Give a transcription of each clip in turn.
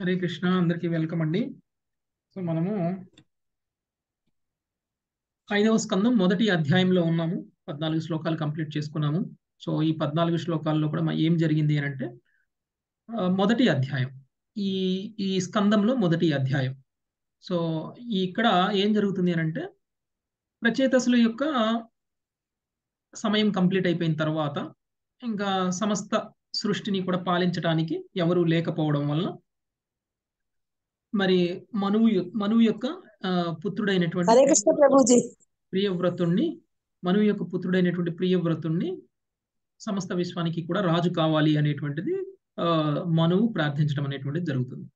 హరే కృష్ణ అందరికీ వెల్కమ్ అండి. సో మనము ఐదవ స్కందం మొదటి అధ్యాయంలో ఉన్నాము. పద్నాలుగు శ్లోకాలు కంప్లీట్ చేసుకున్నాము. సో ఈ పద్నాలుగు శ్లోకాల్లో కూడా ఏం జరిగింది అని అంటే మొదటి అధ్యాయం. ఈ ఈ స్కందంలో మొదటి అధ్యాయం. సో ఇక్కడ ఏం జరుగుతుంది అని అంటే ప్రచేతసుల యొక్క సమయం కంప్లీట్ అయిపోయిన తర్వాత ఇంకా సమస్త సృష్టిని కూడా పాలించడానికి ఎవరూ లేకపోవడం వల్ల మరి మనువు మనువు యొక్క పుత్రుడైనటువంటి హరే కృష్ణ ప్రభుజీ. ప్రియవ్రతుణ్ణి మనువు యొక్క పుత్రుడైనటువంటి ప్రియవ్రతుణ్ణి సమస్త విశ్వానికి కూడా రాజు కావాలి అనేటువంటిది ఆ, మనువు ప్రార్థించడం అనేటువంటిది జరుగుతుంది.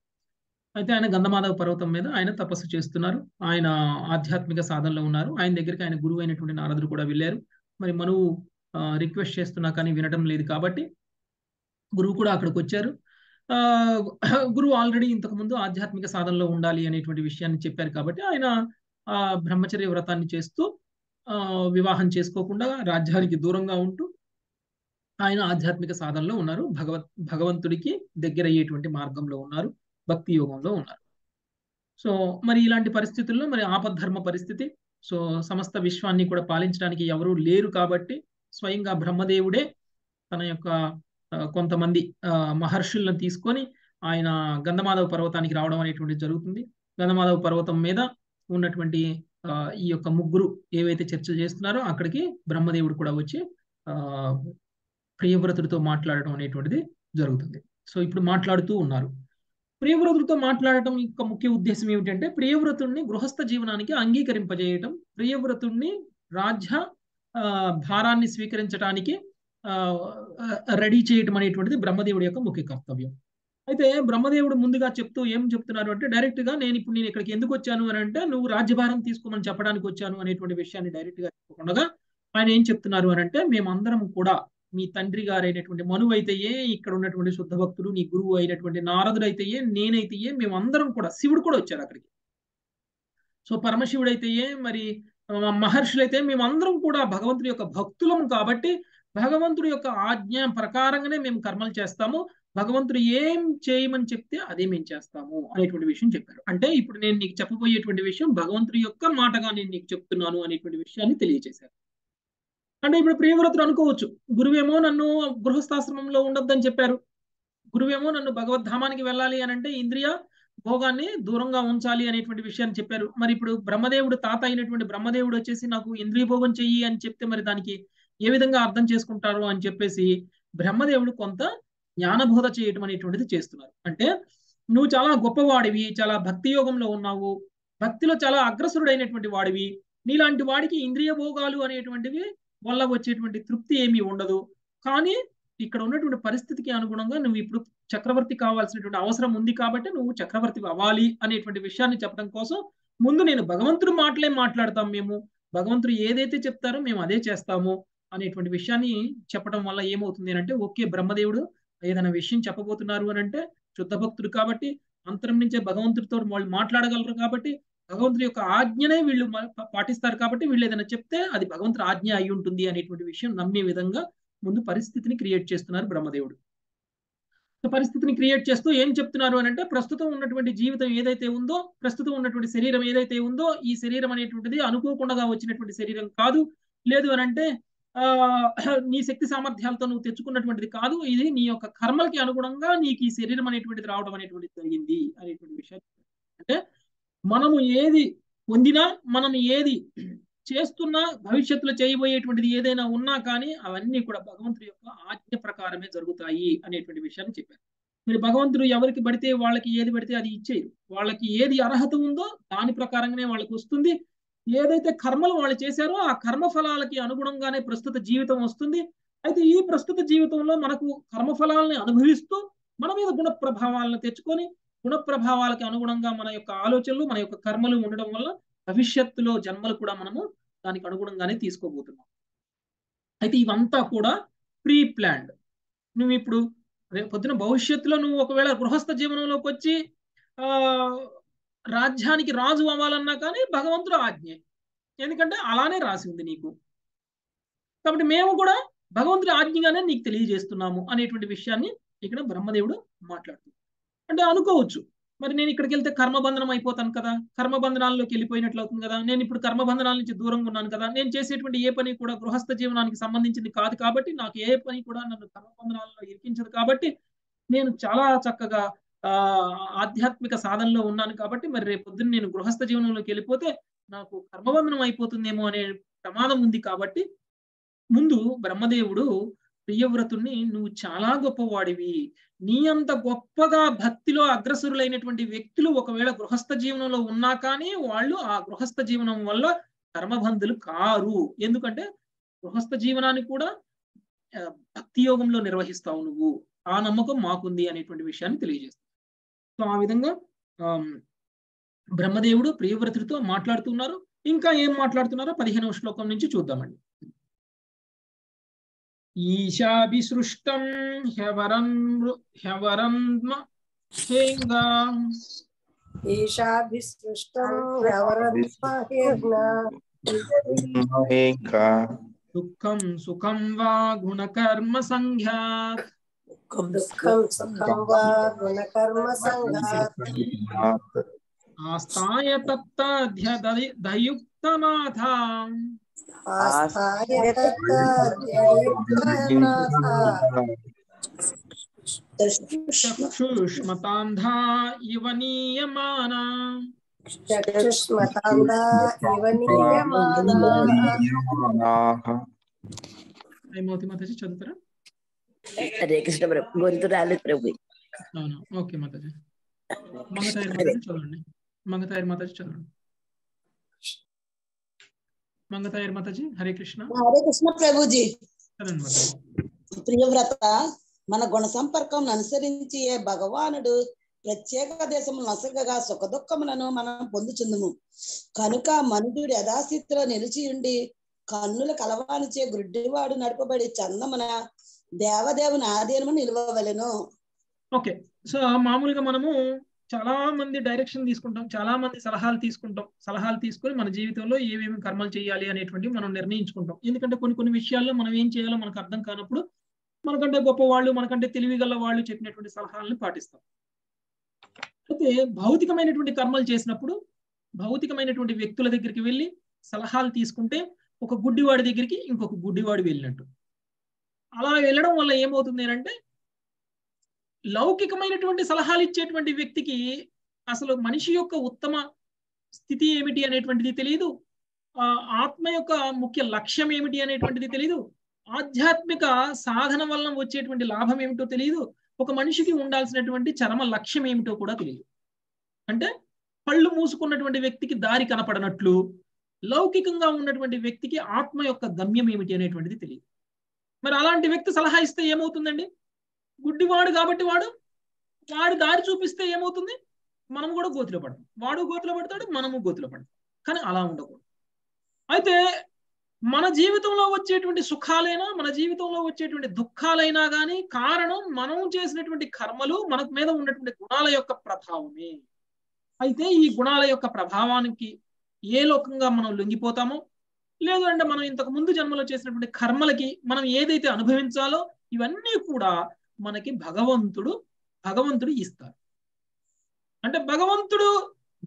అయితే ఆయన గంధమాధవ పర్వతం మీద ఆయన తపస్సు చేస్తున్నారు. ఆయన ఆధ్యాత్మిక సాధనలో ఉన్నారు. ఆయన దగ్గరికి ఆయన గురువు అయినటువంటి నారదుడు కూడా వెళ్ళారు. మరి మనువు రిక్వెస్ట్ చేస్తున్నా కానీ వినడం లేదు కాబట్టి గురువు కూడా అక్కడికి వచ్చారు. గురువు ఆల్రెడీ ఇంతకు ముందు ఆధ్యాత్మిక సాధనలో ఉండాలి అనేటువంటి విషయాన్ని చెప్పారు కాబట్టి ఆయన ఆ బ్రహ్మచర్య వ్రతాన్ని చేస్తూ ఆ వివాహం చేసుకోకుండా రాజ్యానికి దూరంగా ఉంటూ ఆయన ఆధ్యాత్మిక సాధనలో ఉన్నారు. భగవత్ భగవంతుడికి దగ్గర అయ్యేటువంటి మార్గంలో ఉన్నారు. భక్తి యోగంలో ఉన్నారు. సో మరి ఇలాంటి పరిస్థితుల్లో మరి ఆపద్ధర్మ పరిస్థితి. సో సమస్త విశ్వాన్ని కూడా పాలించడానికి ఎవరూ లేరు కాబట్టి స్వయంగా బ్రహ్మదేవుడే తన యొక్క కొంతమంది మహర్షులను తీసుకొని ఆయన గంధమాధవ పర్వతానికి రావడం అనేటువంటి జరుగుతుంది. గంధమాధవ పర్వతం మీద ఉన్నటువంటి ఈ యొక్క ముగ్గురు ఏవైతే చర్చ చేస్తున్నారో అక్కడికి బ్రహ్మదేవుడు కూడా వచ్చి ఆ ప్రియవ్రతుడితో మాట్లాడడం అనేటువంటిది జరుగుతుంది. సో ఇప్పుడు మాట్లాడుతూ ఉన్నారు. ప్రియవ్రతుడితో మాట్లాడటం యొక్క ముఖ్య ఉద్దేశం ఏమిటంటే ప్రియవ్రతుడిని గృహస్థ జీవనానికి అంగీకరింపజేయటం ప్రియవ్రతుడిని రాజ్య భారాన్ని స్వీకరించడానికి రెడీ చేయటం అనేటువంటిది బ్రహ్మదేవుడి యొక్క ముఖ్య కర్తవ్యం. అయితే బ్రహ్మదేవుడు ముందుగా చెప్తూ ఏం చెప్తున్నారు అంటే డైరెక్ట్గా నేను ఇప్పుడు నేను ఇక్కడికి ఎందుకు వచ్చాను అని అంటే నువ్వు రాజ్యభారం తీసుకోమని చెప్పడానికి వచ్చాను అనేటువంటి విషయాన్ని డైరెక్ట్గా చెప్పకుండా ఆయన ఏం చెప్తున్నారు అని అంటే మేమందరం కూడా మీ తండ్రి గారైనటువంటి మనువు అయితే ఏ ఇక్కడ ఉన్నటువంటి శుద్ధ భక్తుడు నీ గురువు అయినటువంటి నారదుడు అయితే ఏ నేనైతే మేమందరం కూడా శివుడు కూడా వచ్చారు అక్కడికి. సో పరమశివుడు అయితే మరి మహర్షులైతే మేమందరం కూడా భగవంతుడి యొక్క భక్తులం కాబట్టి భగవంతుడి యొక్క ఆజ్ఞ ప్రకారంగానే మేము కర్మలు చేస్తాము. భగవంతుడు ఏం చేయమని చెప్తే అదే మేము చేస్తాము అనేటువంటి విషయం చెప్పారు. అంటే ఇప్పుడు నేను నీకు చెప్పబోయేటువంటి విషయం భగవంతుడి యొక్క మాటగా నేను నీకు చెప్తున్నాను అనేటువంటి విషయాన్ని తెలియజేశారు అంటే ఇప్పుడు ప్రియవ్రతుడు అనుకోవచ్చు గురువేమో నన్ను గృహస్థాశ్రమంలో ఉండొద్దని చెప్పారు. గురువేమో నన్ను భగవద్ధామానికి వెళ్ళాలి అని అంటే ఇంద్రియ భోగాన్ని దూరంగా ఉంచాలి అనేటువంటి విషయాన్ని చెప్పారు. మరి ఇప్పుడు బ్రహ్మదేవుడు తాత అయినటువంటి బ్రహ్మదేవుడు వచ్చేసి నాకు ఇంద్రియ భోగం చెయ్యి అని చెప్తే మరి దానికి ఏ విధంగా అర్థం చేసుకుంటారు అని చెప్పేసి బ్రహ్మదేవుడు కొంత జ్ఞానబోధ చేయటం అనేటువంటిది చేస్తున్నారు. అంటే నువ్వు చాలా గొప్పవాడివి చాలా భక్తి యోగంలో ఉన్నావు భక్తిలో చాలా అగ్రసురుడైనటువంటి వాడివి నీలాంటి వాడికి ఇంద్రియ భోగాలు అనేటువంటివి వల్ల వచ్చేటువంటి తృప్తి ఏమీ ఉండదు. కానీ ఇక్కడ ఉన్నటువంటి పరిస్థితికి అనుగుణంగా నువ్వు ఇప్పుడు చక్రవర్తి కావాల్సినటువంటి అవసరం ఉంది కాబట్టి నువ్వు చక్రవర్తి అవ్వాలి అనేటువంటి విషయాన్ని చెప్పడం కోసం ముందు నేను భగవంతుడు మాటలే మాట్లాడతాం మేము. భగవంతుడు ఏదైతే చెప్తారో మేము అదే చేస్తాము. అనేటువంటి విషయాన్ని చెప్పడం వల్ల ఏమవుతుంది అంటే ఓకే బ్రహ్మదేవుడు ఏదైనా విషయం చెప్పబోతున్నారు అని అంటే శుద్ధ భక్తుడు కాబట్టి అంతరం నుంచే భగవంతుడితో వాళ్ళు మాట్లాడగలరు కాబట్టి భగవంతుడి యొక్క ఆజ్ఞనే వీళ్ళు పాటిస్తారు కాబట్టి వీళ్ళు ఏదైనా చెప్తే అది భగవంతుడి ఆజ్ఞ అయి ఉంటుంది అనేటువంటి విషయం నమ్మే విధంగా ముందు పరిస్థితిని క్రియేట్ చేస్తున్నారు బ్రహ్మదేవుడు. సో పరిస్థితిని క్రియేట్ చేస్తూ ఏం చెప్తున్నారు అని అంటే ప్రస్తుతం ఉన్నటువంటి జీవితం ఏదైతే ఉందో ప్రస్తుతం ఉన్నటువంటి శరీరం ఏదైతే ఉందో ఈ శరీరం అనేటువంటిది అనుకోకుండా వచ్చినటువంటి శరీరం కాదు. లేదు అని అంటే నీ శక్తి సామర్థ్యాలతో నువ్వు తెచ్చుకున్నటువంటిది కాదు ఇది నీ యొక్క కర్మలకి అనుగుణంగా నీకు ఈ శరీరం అనేటువంటిది రావడం అనేటువంటిది జరిగింది అనేటువంటి విషయం అంటే మనము ఏది పొందినా మనం ఏది చేస్తున్నా భవిష్యత్తులో చేయబోయేటువంటిది ఏదైనా ఉన్నా కానీ అవన్నీ కూడా భగవంతుడి యొక్క ఆజ్ఞ ప్రకారమే జరుగుతాయి అనేటువంటి విషయాన్ని చెప్పారు. మరి భగవంతుడు ఎవరికి పడితే వాళ్ళకి ఏది పడితే అది ఇచ్చేయరు. వాళ్ళకి ఏది అర్హత ఉందో దాని ప్రకారంగానే వాళ్ళకి వస్తుంది. ఏదైతే కర్మలు వాళ్ళు చేశారో ఆ కర్మ ఫలాలకి అనుగుణంగానే ప్రస్తుత జీవితం వస్తుంది. అయితే ఈ ప్రస్తుత జీవితంలో మనకు కర్మఫలాలని అనుభవిస్తూ మన మీద గుణ ప్రభావాలను తెచ్చుకొని గుణ ప్రభావాలకి అనుగుణంగా మన యొక్క ఆలోచనలు మన యొక్క కర్మలు ఉండడం వల్ల భవిష్యత్తులో జన్మలు కూడా మనము దానికి అనుగుణంగానే తీసుకోబోతున్నాం. అయితే ఇవంతా కూడా ప్రీ ప్లాన్డ్ నువ్వు ఇప్పుడు రేపు పొద్దున భవిష్యత్తులో నువ్వు ఒకవేళ గృహస్థ జీవనంలోకి వచ్చి ఆ రాజ్యానికి రాజు అవ్వాలన్నా కానీ భగవంతుడు ఆజ్ఞే. ఎందుకంటే అలానే రాసి ఉంది నీకు. కాబట్టి మేము కూడా భగవంతుడి ఆజ్ఞగానే నీకు తెలియజేస్తున్నాము అనేటువంటి విషయాన్ని ఇక్కడ బ్రహ్మదేవుడు మాట్లాడుతుంది అంటే అనుకోవచ్చు. మరి నేను ఇక్కడికి వెళ్తే కర్మబంధనం అయిపోతాను కదా. కర్మబంధనాల్లోకి వెళ్ళిపోయినట్లు అవుతుంది కదా. నేను ఇప్పుడు కర్మబంధనాల నుంచి దూరంగా ఉన్నాను కదా. నేను చేసేటువంటి ఏ పని కూడా గృహస్థ జీవనానికి సంబంధించింది కాదు కాబట్టి నాకు ఏ పని కూడా నన్ను కర్మబంధనాలలో ఇరికించదు కాబట్టి నేను చాలా చక్కగా ఆధ్యాత్మిక సాధనలో ఉన్నాను కాబట్టి మరి రేపు పొద్దున్న నేను గృహస్థ జీవనంలోకి వెళ్ళిపోతే నాకు కర్మబంధనం అయిపోతుందేమో అనే ప్రమాదం ఉంది కాబట్టి ముందు బ్రహ్మదేవుడు ప్రియవ్రతుణ్ణి నువ్వు చాలా గొప్పవాడివి. నీ అంత గొప్పగా భక్తిలో అగ్రసురులైనటువంటి వ్యక్తులు ఒకవేళ గృహస్థ జీవనంలో ఉన్నా కానీ వాళ్ళు ఆ గృహస్థ జీవనం వల్ల కర్మబంధులు కారు. ఎందుకంటే గృహస్థ జీవనాన్ని కూడా భక్తి యోగంలో నిర్వహిస్తావు నువ్వు. ఆ నమ్మకం మాకుంది అనేటువంటి విషయాన్ని తెలియజేస్తావు సో ఆ విధంగా బ్రహ్మదేవుడు ప్రియవ్రతుడితో మాట్లాడుతున్నారు. ఇంకా ఏం మాట్లాడుతున్నారో పదిహేనవ శ్లోకం నుంచి చూద్దామండి. ఈశాభిసృష్టం హేంగా. ఈశాభిసృష్టం దుఃఖం సుఖం వా గుణకర్మ సంఖ్యాత్ దుఃఖం సుఖం వా గుణకర్మ సంఘాత్ ఆస్థాయ తత్తధ్యదయుక్తనాథ ఆస్థాయ చక్షుష్మతాంధా ఇవ నీయమానా చక్షుష్మతాందా ఇవ నీయమానా హైమవతి మాతాజీ చదువుతారా హరే కృష్ణ ప్రభు. గొంతు రాలేదు ప్రభు ఓకే మాతాజీ. మంగతాయర్ మాతాజీ చదవండి. మంగతాయర్ మాతాజీ చదవండి. మంగతాయర్ మాతాజీ హరే కృష్ణ. హరే కృష్ణ ప్రభుజీ. ప్రియవ్రత మన గుణ సంపర్కం అనుసరించి ఏ భగవానుడు ప్రత్యేక దేశము నొసగగా సుఖ దుఃఖములను మనం పొందుచుందుము. కనుక మనుజుడు యథాస్థితిలో నిలిచి ఉండి కన్నుల కలవానిచే గుడ్డివాడు నడపబడి చందమున దేవదేవుని ఆధీనము నిలవవలెను. ఓకే సో మామూలుగా మనము చాలా మంది డైరెక్షన్ తీసుకుంటాం చాలా మంది సలహాలు తీసుకుంటాం. సలహాలు తీసుకొని మన జీవితంలో ఏమేమి కర్మలు చేయాలి అనేటువంటివి మనం నిర్ణయించుకుంటాం. ఎందుకంటే కొన్ని కొన్ని విషయాల్లో మనం ఏం చేయాలో మనకు అర్థం కానప్పుడు మనకంటే గొప్ప వాళ్ళు మనకంటే తెలివి గల వాళ్ళు చెప్పినటువంటి సలహాలను పాటిస్తాం. అయితే భౌతికమైనటువంటి కర్మలు చేసినప్పుడు భౌతికమైనటువంటి వ్యక్తుల దగ్గరికి వెళ్ళి సలహాలు తీసుకుంటే ఒక గుడ్డివాడి దగ్గరికి ఇంకొక గుడ్డివాడు వెళ్ళినట్టు. అలా వెళ్ళడం వల్ల ఏమవుతుంది అంటే లౌకికమైనటువంటి సలహాలు ఇచ్చేటువంటి వ్యక్తికి అసలు మనిషి యొక్క ఉత్తమ స్థితి ఏమిటి అనేటువంటిది తెలియదు ఆ ఆత్మ యొక్క ముఖ్య లక్ష్యం ఏమిటి అనేటువంటిది తెలియదు ఆధ్యాత్మిక సాధన వలన వచ్చేటువంటి లాభం ఏమిటో తెలియదు ఒక మనిషికి ఉండాల్సినటువంటి చరమ లక్ష్యం ఏమిటో కూడా తెలియదు అంటే పళ్ళు మూసుకున్నటువంటి వ్యక్తికి దారి కనపడనట్లు లౌకికంగా ఉన్నటువంటి వ్యక్తికి ఆత్మ యొక్క గమ్యం ఏమిటి అనేటువంటిది తెలియదు మరి అలాంటి వ్యక్తి సలహా ఇస్తే ఏమవుతుందండి? గుడ్డివాడు కాబట్టి వాడు వాడు దారి చూపిస్తే ఏమవుతుంది? మనం కూడా గోతిలో పడతాం. వాడు గోతిలో పడతాడు మనము గోతిలో పడతాం. కానీ అలా ఉండకూడదు. అయితే మన జీవితంలో వచ్చేటువంటి సుఖాలైనా మన జీవితంలో వచ్చేటువంటి దుఃఖాలైనా కానీ కారణం మనం చేసినటువంటి కర్మలు మన మీద ఉన్నటువంటి గుణాల యొక్క ప్రభావమే. అయితే ఈ గుణాల యొక్క ప్రభావానికి ఏ లోకంగా మనం లొంగిపోతామో లేదు అంటే మనం ఇంతకు ముందు జన్మలో చేసినటువంటి కర్మలకి మనం ఏదైతే అనుభవించాలో ఇవన్నీ కూడా మనకి భగవంతుడు భగవంతుడు ఇస్తారు. అంటే భగవంతుడు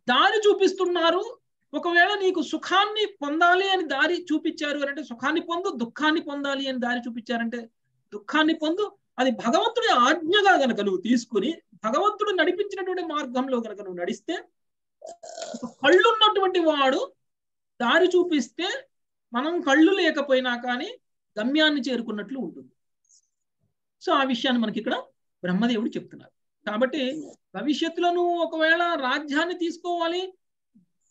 దారి చూపిస్తున్నారు ఒకవేళ నీకు సుఖాన్ని పొందాలి అని దారి చూపించారు అని అంటే సుఖాన్ని పొందు దుఃఖాన్ని పొందాలి అని దారి చూపించారంటే దుఃఖాన్ని పొందు అది భగవంతుడి ఆజ్ఞగా గనక నువ్వు తీసుకుని భగవంతుడు నడిపించినటువంటి మార్గంలో గనక నువ్వు నడిస్తే కళ్ళున్నటువంటి వాడు దారి చూపిస్తే మనం కళ్ళు లేకపోయినా కానీ గమ్యాన్ని చేరుకున్నట్లు ఉంటుంది. సో ఆ విషయాన్ని మనకి ఇక్కడ బ్రహ్మదేవుడు చెప్తున్నారు. కాబట్టి భవిష్యత్తులో నువ్వు ఒకవేళ రాజ్యాన్ని తీసుకోవాలి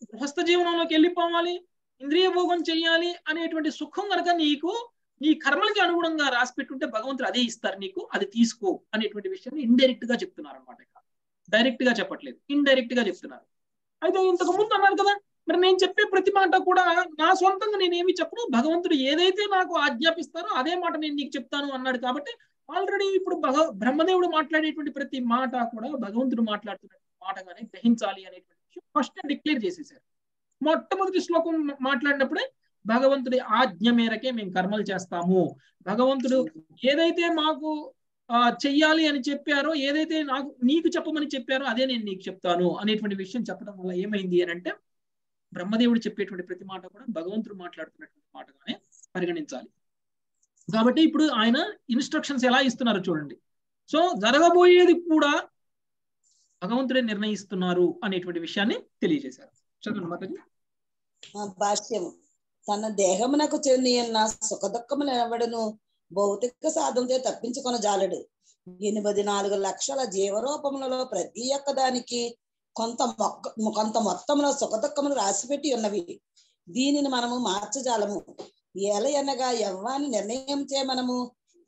గృహస్థ జీవనంలోకి వెళ్ళిపోవాలి ఇంద్రియ భోగం చెయ్యాలి అనేటువంటి సుఖం కనుక నీకు నీ కర్మలకి అనుగుణంగా రాసి పెట్టుంటే భగవంతుడు అదే ఇస్తారు నీకు అది తీసుకో అనేటువంటి విషయాన్ని ఇండైరెక్ట్గా చెప్తున్నారు అనమాట డైరెక్ట్గా చెప్పట్లేదు. ఇండైరెక్ట్గా చెప్తున్నారు. అయితే ఇంతకు ముందు అన్నారు కదా మరి నేను చెప్పే ప్రతి మాట కూడా నా సొంతంగా నేను చెప్పను. భగవంతుడు ఏదైతే నాకు ఆజ్ఞాపిస్తారో అదే మాట నేను నీకు చెప్తాను అన్నాడు కాబట్టి ఆల్రెడీ ఇప్పుడు భగ బ్రహ్మదేవుడు మాట్లాడేటువంటి ప్రతి మాట కూడా భగవంతుడు మాట్లాడుతున్న మాటగానే గ్రహించాలి అనేటువంటి విషయం ఫస్ట్ డిక్లేర్ చేసేసారు. మొట్టమొదటి శ్లోకం మాట్లాడినప్పుడే భగవంతుడి ఆజ్ఞ మేరకే మేము కర్మలు చేస్తాము. భగవంతుడు ఏదైతే మాకు ఆ చెయ్యాలి అని చెప్పారో ఏదైతే నాకు నీకు చెప్పమని చెప్పారో అదే నేను నీకు చెప్తాను అనేటువంటి విషయం చెప్పడం వల్ల ఏమైంది అని అంటే బ్రహ్మదేవుడు చెప్పేటువంటి ప్రతి మాట కూడా భగవంతుడు మాట్లాడుతున్నటువంటి మాటగానే పరిగణించాలి. కాబట్టి ఇప్పుడు ఆయన ఇన్స్ట్రక్షన్స్ ఎలా ఇస్తున్నారు చూడండి. సో జరగబోయేది కూడా భగవంతుడే నిర్ణయిస్తున్నారు అనేటువంటి విషయాన్ని తెలియజేశారు. చదువు మాతజీ. ఆ భాష్యము. తన దేహమునకు చెంది ఉన్న సుఖదుఖములు ఎవడను భౌతిక సాధనతో తప్పించుకొన జాలడు ఎనిమిది నాలుగు లక్షల జీవరూపములలో ప్రతి ఒక్క దానికి కొంత మొక్క కొంత మొత్తంలో సుఖదుఖములు రాసిపెట్టి ఉన్నవి. దీనిని మనము మార్చజాలము. ఏల యవ్వాని ఎవ్వాని నిర్ణయం చే మనము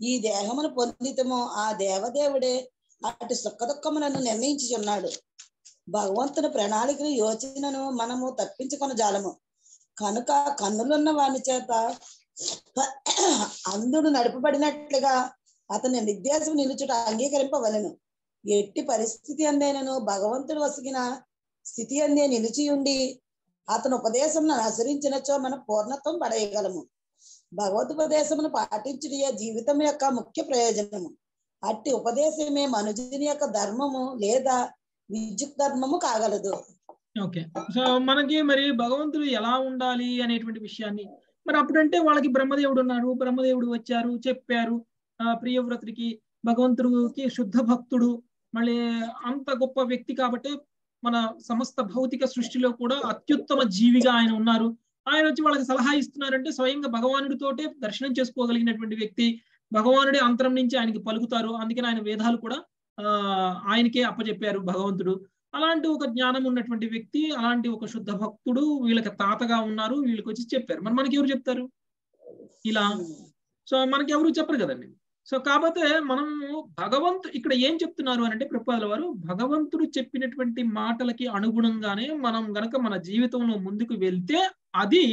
ఈ దేహమును పొందితమో ఆ దేవదేవుడే అటు సుఖదుఖములను నిర్ణయించి ఉన్నాడు భగవంతుని ప్రణాళికను యోచనను మనము తప్పించుకొని జాలము. కనుక కన్నులున్న వాని చేత అందుడు నడుపబడినట్లుగా అతని నిర్దేశం నిలుచుట అంగీకరింపవలను. ఎట్టి పరిస్థితి అందేనను భగవంతుడు వసిగిన స్థితి అందే నిలిచి ఉండి అతను ఉపదేశం అనుసరించినచో మనం పూర్ణత్వం పడేయగలము. భగవద్పదేశమును పాటించుటయే జీవితం యొక్క ముఖ్య ప్రయోజనము. అట్టి ఉపదేశమే మనుజుని యొక్క ధర్మము లేదా విద్యుత్ ధర్మము కాగలదు. ఓకే. సో మనకి మరి భగవంతుడు ఎలా ఉండాలి అనేటువంటి విషయాన్ని మరి అప్పుడంటే వాళ్ళకి బ్రహ్మదేవుడు ఉన్నారు బ్రహ్మదేవుడు వచ్చారు చెప్పారు. ఆ ప్రియవ్రతుడికి భగవంతుడికి శుద్ధ భక్తుడు మళ్ళీ అంత గొప్ప వ్యక్తి కాబట్టి మన సమస్త భౌతిక సృష్టిలో కూడా అత్యుత్తమ జీవిగా ఆయన ఉన్నారు. ఆయన వచ్చి వాళ్ళకి సలహా ఇస్తున్నారంటే స్వయంగా భగవానుడితోటే దర్శనం చేసుకోగలిగినటువంటి వ్యక్తి భగవానుడి అంతరం నుంచి ఆయనకి పలుకుతారు. అందుకని ఆయన వేదాలు కూడా ఆ ఆయనకే అప్పచెప్పారు భగవంతుడు. అలాంటి ఒక జ్ఞానం ఉన్నటువంటి వ్యక్తి అలాంటి ఒక శుద్ధ భక్తుడు వీళ్ళకి తాతగా ఉన్నారు వీళ్ళకి వచ్చి చెప్పారు. మరి మనకి ఎవరు చెప్తారు? ఇలా. సో మనకి ఎవరు చెప్పరు కదండి? సో కాకపోతే మనము భగవంతు ఇక్కడ ఏం చెప్తున్నారు అని అంటే ప్రభుపాదుల వారు భగవంతుడు చెప్పినటువంటి మాటలకి అనుగుణంగానే మనం గనక మన జీవితంలో ముందుకు వెళ్తే అది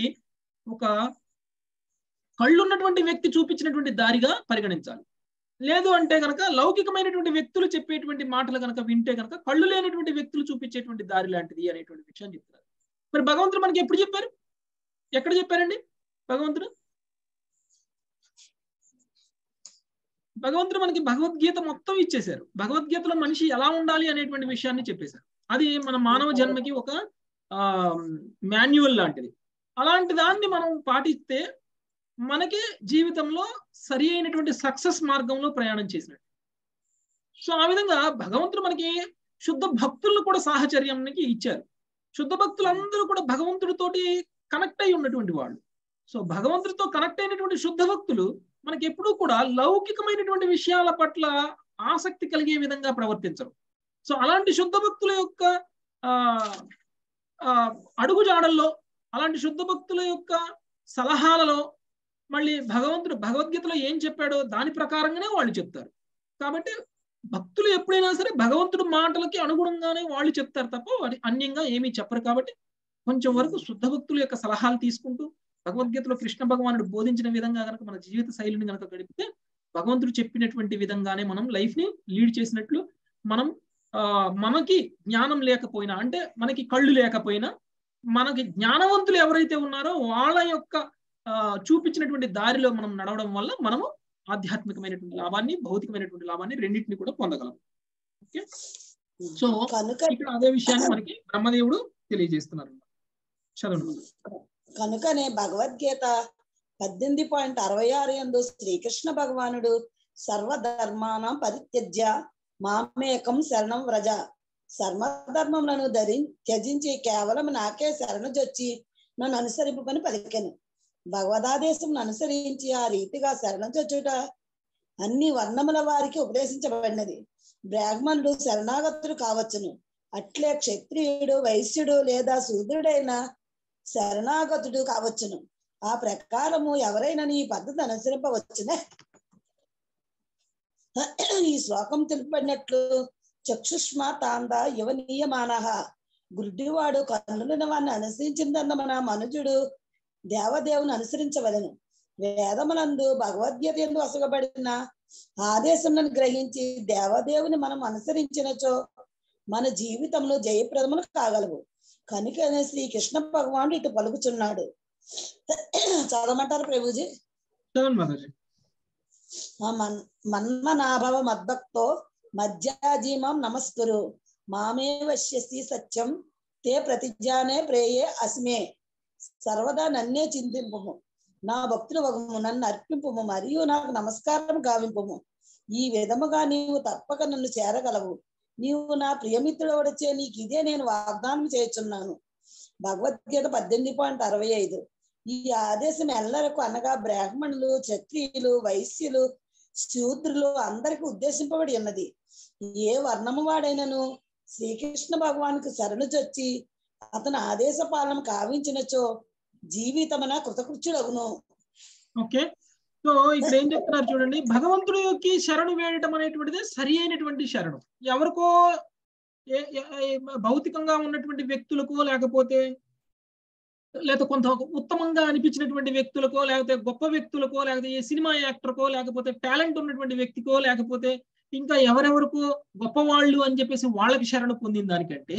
ఒక కళ్ళున్నటువంటి వ్యక్తి చూపించినటువంటి దారిగా పరిగణించాలి. లేదు అంటే కనుక లౌకికమైనటువంటి వ్యక్తులు చెప్పేటువంటి మాటలు కనుక వింటే కనుక కళ్ళు లేనటువంటి వ్యక్తులు చూపించేటువంటి దారి లాంటిది అనేటువంటి విషయం చెప్తారు మరి భగవంతుడు మనకి ఎప్పుడు చెప్పారు? ఎక్కడ చెప్పారండి భగవంతుడు? భగవంతుడు మనకి భగవద్గీత మొత్తం ఇచ్చేశారు. భగవద్గీతలో మనిషి ఎలా ఉండాలి అనేటువంటి విషయాన్ని చెప్పేశారు. అది మన మానవ జన్మకి ఒక ఆ మాన్యువల్ లాంటిది. అలాంటి దాన్ని మనం పాటిస్తే మనకి జీవితంలో సరి అయినటువంటి సక్సెస్ మార్గంలో ప్రయాణం చేసినట్టు. సో ఆ విధంగా భగవంతుడు మనకి శుద్ధ భక్తులను కూడా సాహచర్యానికి ఇచ్చారు. శుద్ధ భక్తులందరూ కూడా భగవంతుడితోటి కనెక్ట్ అయి ఉన్నటువంటి వాళ్ళు. సో భగవంతుడితో కనెక్ట్ అయినటువంటి శుద్ధ భక్తులు మనకి ఎప్పుడూ కూడా లౌకికమైనటువంటి విషయాల పట్ల ఆసక్తి కలిగే విధంగా ప్రవర్తించరు. సో అలాంటి శుద్ధ భక్తుల యొక్క ఆ అడుగుజాడల్లో అలాంటి శుద్ధ భక్తుల యొక్క సలహాలలో మళ్ళీ భగవంతుడు భగవద్గీతలో ఏం చెప్పాడో దాని ప్రకారంగానే వాళ్ళు చెప్తారు. కాబట్టి భక్తులు ఎప్పుడైనా సరే భగవంతుడు మాటలకి అనుగుణంగానే వాళ్ళు చెప్తారు తప్ప అన్యంగా ఏమీ చెప్పరు. కాబట్టి కొంచెం వరకు శుద్ధ భక్తుల యొక్క సలహాలు తీసుకుంటూ భగవద్గీతలో కృష్ణ భగవానుడు బోధించిన విధంగా కనుక మన జీవిత శైలిని కనుక గడిపితే భగవంతుడు చెప్పినటువంటి విధంగానే మనం లైఫ్ని లీడ్ చేసినట్లు మనం ఆ మనకి జ్ఞానం లేకపోయినా అంటే మనకి కళ్ళు లేకపోయినా మనకి జ్ఞానవంతులు ఎవరైతే ఉన్నారో వాళ్ళ యొక్క చూపించినటువంటి దారిలో మనం నడవడం వల్ల మనము ఆధ్యాత్మికమైనటువంటి లాభాన్ని భౌతికమైనటువంటి లాభాన్ని రెండింటిని కూడా పొందగలం. ఓకే? సో ఇక్కడ అదే విషయాన్ని మనకి బ్రహ్మదేవుడు తెలియజేస్తున్నారు చదవండి. కనుకనే భగవద్గీత పద్దెనిమిది పాయింట్ అరవై ఆరు ఎందు శ్రీకృష్ణ భగవానుడు సర్వధర్మానం పరిత్యజ్య మామేకం శరణం వ్రజ. సర్వధర్మములను ధరి త్యజించి కేవలం నాకే శరణుజొచ్చి నన్ను అనుసరింపని పలికెను. భగవదాదేశం అనుసరించి ఆ రీతిగా శరణం చొచ్చుట అన్ని వర్ణముల వారికి ఉపదేశించబడినది. బ్రాహ్మణుడు శరణాగతుడు కావచ్చును. అట్లే క్షత్రియుడు వైశ్యుడు లేదా శూద్రుడైన శరణాగతుడు కావచ్చును. ఆ ప్రకారము ఎవరైనా నీ పద్ధతి అనుసరింపవచ్చునే. ఈ శ్లోకం తెలుపబడినట్లు చక్షుష్మ తాంద యువనీయమాన గుడ్డివాడు కన్నులను వాడిని అనుసరించిందన్న మన మనుజుడు దేవదేవుని అనుసరించవలను. వేదములందు భగవద్గీత ఎందు అసగబడిన ఆదేశములను గ్రహించి దేవదేవుని మనం అనుసరించినచో మన జీవితంలో జయప్రదములు కాగలవు. కనుకనే శ్రీ కృష్ణ భగవానుడు ఇటు పలుకుచున్నాడు. చదవమంటారు ప్రభుజీ? మన్మనాభవ మద్భక్తో మధ్యాజీమం నమస్కురు. మామే వశ్యసి సత్యం తే ప్రతిజ్ఞానే ప్రేయే అస్మే. సర్వదా నన్నే చింతింపుము. నా భక్తులు వగము నన్ను అర్పింపుము మరియు నాకు నమస్కారం గావింపుము. ఈ విధముగా నీవు తప్పక నన్ను చేరగలవు. నీవు నా ప్రియమిత్రుడు వచ్చే నీకు ఇదే నేను వాగ్దానం చేయుచున్నాను. భగవద్గీత పద్దెనిమిది పాయింట్ అరవై ఐదు. ఈ ఆదేశం ఎల్లరకు అనగా బ్రాహ్మణులు క్షత్రియులు వైశ్యులు శూద్రులు అందరికి ఉద్దేశింపబడి ఉన్నది. ఏ వర్ణము వాడైనను శ్రీకృష్ణ భగవానికి శరణు చొచ్చి అతను ఆదేశ పాలన కావించినచో జీవితమన కృతకృత్యుడగును. ఓకే. సో ఇక్కడ ఏం చెప్తున్నారు చూడండి భగవంతుడికి శరణు వేయడం అనేటువంటిది సరి అయినటువంటి శరణు. ఎవరికో భౌతికంగా ఉన్నటువంటి వ్యక్తులకో లేకపోతే లేకపోతే కొంత ఉత్తమంగా అనిపించినటువంటి వ్యక్తులకో లేకపోతే గొప్ప వ్యక్తులకో లేకపోతే ఏ సినిమా యాక్టర్కో లేకపోతే టాలెంట్ ఉన్నటువంటి వ్యక్తికో లేకపోతే ఇంకా ఎవరెవరికో గొప్పవాళ్ళు అని చెప్పేసి వాళ్ళకి శరణు పొందిన దానికంటే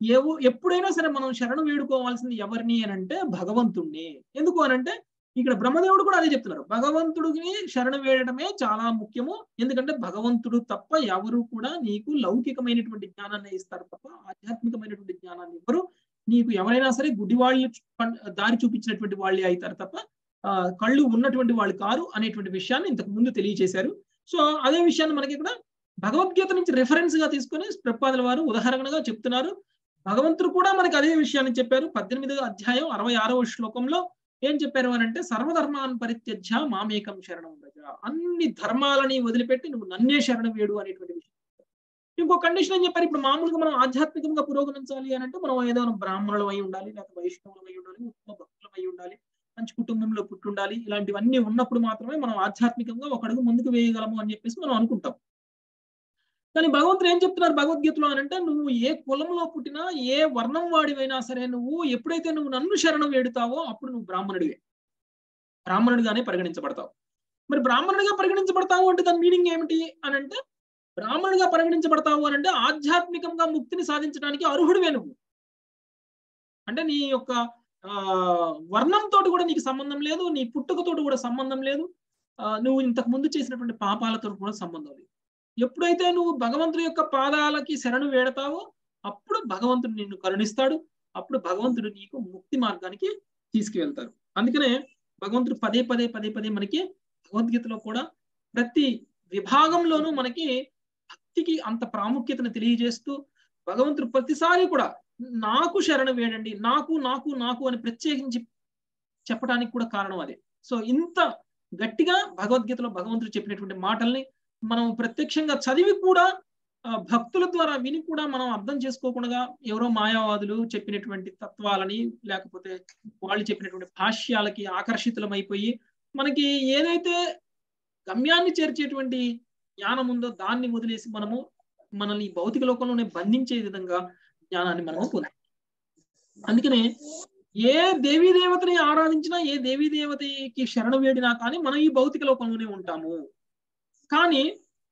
ఏవో ఎప్పుడైనా సరే మనం శరణు వేడుకోవాల్సింది ఎవరిని అని అంటే భగవంతుణ్ణి. ఎందుకు అని అంటే ఇక్కడ బ్రహ్మదేవుడు కూడా అదే చెప్తున్నారు. భగవంతుడిని శరణు వేయడమే చాలా ముఖ్యము. ఎందుకంటే భగవంతుడు తప్ప ఎవరు కూడా నీకు లౌకికమైనటువంటి జ్ఞానాన్ని ఇస్తారు తప్ప ఆధ్యాత్మికమైనటువంటి జ్ఞానాన్ని ఇవ్వరు. నీకు ఎవరైనా సరే గుడి వాళ్ళు దారి చూపించినటువంటి వాళ్ళే అవుతారు తప్ప కళ్ళు ఉన్నటువంటి వాళ్ళు కారు అనేటువంటి విషయాన్ని ఇంతకు ముందు తెలియజేశారు సో అదే విషయాన్ని మనకి ఇక్కడ భగవద్గీత నుంచి రిఫరెన్స్గా తీసుకొని ప్రపాదుల వారు ఉదాహరణగా చెప్తున్నారు. భగవంతుడు కూడా మనకి అదే విషయాన్ని చెప్పారు. పద్దెనిమిదవ అధ్యాయం అరవై ఆరవ శ్లోకంలో ఏం చెప్పారు అని అంటే సర్వధర్మాన్ పరిత్యజ్య మామేకం శరణం రజ అన్ని ధర్మాలని వదిలిపెట్టి నువ్వు నన్నే శరణం వేడు అనేటువంటి విషయం. ఇంకో కండిషన్ ఏం చెప్పారు? ఇప్పుడు మామూలుగా మనం ఆధ్యాత్మికంగా పురోగమించాలి అని అంటే మనం ఏదైనా బ్రాహ్మణులు అయి ఉండాలి లేకపోతే వైష్ణవులు అయి ఉండాలి ఉత్తమ భక్తులు అయి ఉండాలి మంచి కుటుంబంలో పుట్టుండాలి ఇలాంటివన్నీ ఉన్నప్పుడు మాత్రమే మనం ఆధ్యాత్మికంగా ఒక అడుగు ముందుకు వేయగలము అని చెప్పేసి మనం అనుకుంటాం. కానీ భగవంతుడు ఏం చెప్తున్నారు భగవద్గీతలో అని అంటే నువ్వు ఏ కులంలో పుట్టినా ఏ వర్ణం వాడివైనా సరే నువ్వు ఎప్పుడైతే నువ్వు నన్ను శరణం వేడుతావో అప్పుడు నువ్వు బ్రాహ్మణుడివే. బ్రాహ్మణుడిగానే పరిగణించబడతావు. మరి బ్రాహ్మణుడిగా పరిగణించబడతావు అంటే దాని మీనింగ్ ఏమిటి అని అంటే బ్రాహ్మణుడిగా పరిగణించబడతావు అని అంటే ఆధ్యాత్మికంగా ముక్తిని సాధించడానికి అర్హుడివే నువ్వు. అంటే నీ యొక్క ఆ వర్ణంతో కూడా నీకు సంబంధం లేదు నీ పుట్టుకతోటి కూడా సంబంధం లేదు. నువ్వు ఇంతకు ముందు చేసినటువంటి పాపాలతో కూడా సంబంధం లేదు. ఎప్పుడైతే నువ్వు భగవంతుడి యొక్క పాదాలకి శరణు వేడతావో అప్పుడు భగవంతుడు నిన్ను కరుణిస్తాడు. అప్పుడు భగవంతుడు నీకు ముక్తి మార్గానికి తీసుకువెళ్తారు అందుకనే భగవంతుడు పదే పదే పదే పదే మనకి భగవద్గీతలో కూడా ప్రతి విభాగంలోనూ మనకి భక్తికి అంత ప్రాముఖ్యతను తెలియజేస్తూ భగవంతుడు ప్రతిసారి కూడా నాకు శరణ వేడండి నాకు నాకు నాకు అని ప్రత్యేకించి చెప్పడానికి కూడా కారణం అదే. సో ఇంత గట్టిగా భగవద్గీతలో భగవంతుడు చెప్పినటువంటి మాటల్ని మనం ప్రత్యక్షంగా చదివి కూడా భక్తుల ద్వారా విని కూడా మనం అర్థం చేసుకోకుండా ఎవరో మాయావాదులు చెప్పినటువంటి తత్వాలని లేకపోతే వాళ్ళు చెప్పినటువంటి భాష్యాలకి ఆకర్షితులమైపోయి మనకి ఏదైతే గమ్యాన్ని చేర్చేటువంటి జ్ఞానం ఉందో దాన్ని వదిలేసి మనము మనల్ని ఈ భౌతిక లోకంలోనే బంధించే విధంగా జ్ఞానాన్ని మనము పొందాం అందుకనే ఏ దేవీ దేవతని ఆరాధించినా ఏ దేవీ దేవతకి శరణం వేడినా కానీ మనం ఈ భౌతిక లోకంలోనే ఉంటాము. కానీ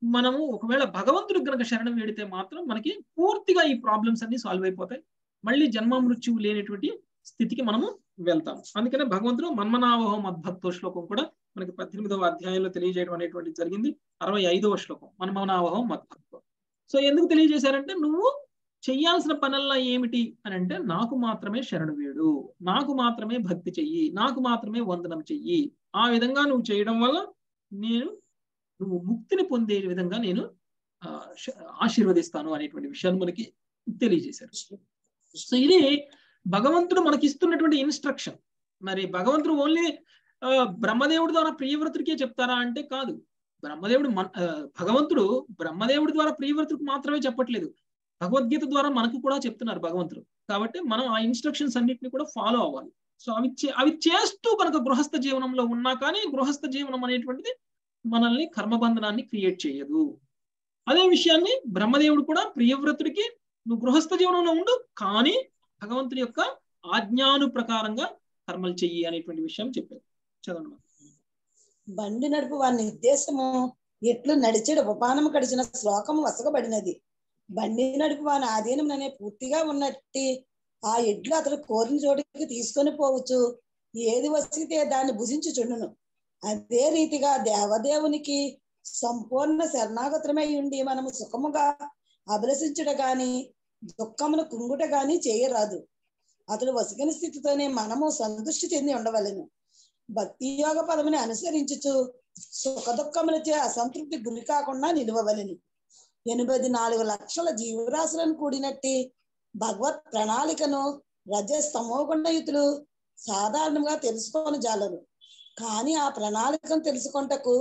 మనము ఒకవేళ భగవంతుడు గనక శరణం వేడితే మాత్రం మనకి పూర్తిగా ఈ ప్రాబ్లమ్స్ అన్ని సాల్వ్ అయిపోతాయి. మళ్ళీ జన్మ మృత్యువు లేనటువంటి స్థితికి మనము వెళ్తాం. అందుకనే భగవంతుడు మన్మనావహం మద్భక్తో శ్లోకం కూడా మనకి పద్దెనిమిదవ అధ్యాయంలో తెలియజేయడం అనేటువంటి జరిగింది. అరవై ఐదవ శ్లోకం మన్మనావహం మద్భక్తో. సో ఎందుకు తెలియజేశారంటే నువ్వు చెయ్యాల్సిన పనల్లా ఏమిటి అని అంటే నాకు మాత్రమే శరణు వేడు నాకు మాత్రమే భక్తి చెయ్యి నాకు మాత్రమే వందనం చెయ్యి. ఆ విధంగా నువ్వు చేయడం వల్ల నేను నువ్వు ముక్తిని పొందే విధంగా నేను ఆశీర్వదిస్తాను అనేటువంటి విషయాన్ని మనకి తెలియజేశారు సో ఇది భగవంతుడు మనకి ఇస్తున్నటువంటి ఇన్స్ట్రక్షన్ మరి భగవంతుడు ఓన్లీ బ్రహ్మదేవుడి ద్వారా ప్రియవ్రతుడికే చెప్తారా అంటే కాదు. బ్రహ్మదేవుడు మన భగవంతుడు బ్రహ్మదేవుడి ద్వారా ప్రియవ్రతుడికి మాత్రమే చెప్పట్లేదు. భగవద్గీత ద్వారా మనకు కూడా చెప్తున్నారు భగవంతుడు. కాబట్టి మనం ఆ ఇన్స్ట్రక్షన్స్ అన్నిటిని కూడా ఫాలో అవ్వాలి. సో అవి చే- అవి చేస్తూ కనుక గృహస్థ జీవనంలో ఉన్నా కానీ గృహస్థ జీవనం అనేటువంటిది మనల్ని కర్మబంధనాన్ని క్రియేట్ చేయదు. అదే విషయాన్ని బ్రహ్మదేవుడు కూడా ప్రియవ్రతుడికి నువ్వు గృహస్థ జీవనంలో ఉండు కానీ భగవంతుడి యొక్క ఆజ్ఞాను ప్రకారంగా కర్మలు చెయ్యి అనేటువంటి విషయం చెప్పారు చదవండి బండి నడుపు వారి నిర్దేశము. ఎట్లు నడిచెడు ఉపానము కడిచిన శ్లోకము వసగబడినది. బండి నడుపు వాని ఆధీనం అనే పూర్తిగా ఉన్నట్టి ఆ ఎడ్లు అతడు కోరిన చోటికి తీసుకొని పోవచ్చు. ఏది వసితే దాన్ని భుజించి చుండును అదే రీతిగా దేవదేవునికి సంపూర్ణ శరణాగతమై ఉండి మనము సుఖముగా అభిలషించుట గాని దుఃఖమును కుంగుట గాని చేయరాదు. అతడు వసగిన స్థితితోనే మనము సంతృష్టి చెంది ఉండవలెను. భక్తి యోగ పదముని అనుసరించుచు సుఖ దుఃఖములచే అసంతృప్తి గురి కాకుండా నిలవవలని. ఎనభై నాలుగు లక్షల జీవరాశులను కూడినట్టి భగవత్ ప్రణాళికను రజస్తమోగుణయుతులు సాధారణంగా తెలుసుకొని జాలరు కానీ ఆ ప్రణాళికను తెలుసుకుంటకు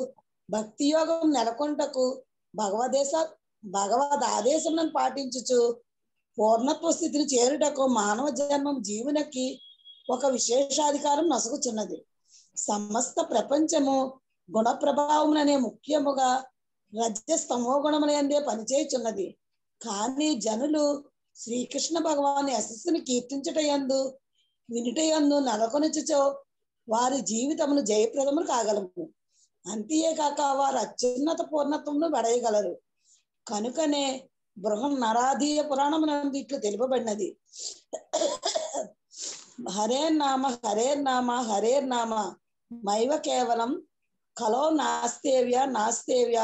భక్తి యోగం నెలకొంటకు భగవదేశ భగవద్ ఆదేశములను పాటించుచు పూర్ణత్వ స్థితిని చేరుటకు మానవ జన్మం జీవునకి ఒక విశేషాధికారం నసుగుచున్నది. సమస్త ప్రపంచము గుణ ప్రభావముననే ముఖ్యముగా రజస్తమో గుణములందే పనిచేయుచున్నది. కానీ జనులు శ్రీకృష్ణ భగవాన్ యశస్సుని కీర్తించటయందు వినుటయందు నెలకొనుచుచో వారి జీవితమును జయప్రదములు కాగలము. అంతేకాక వారు అత్యున్నత పూర్ణత్వమును పడేయగలరు. కనుకనే బృహన్ నరాధీయ పురాణమునందు ఇట్లు తెలుపబడినది. హరే నామ హరే నామ హరే నామ. మైవ కేవలం కలో నాస్తేవ్య నాస్తేవ్య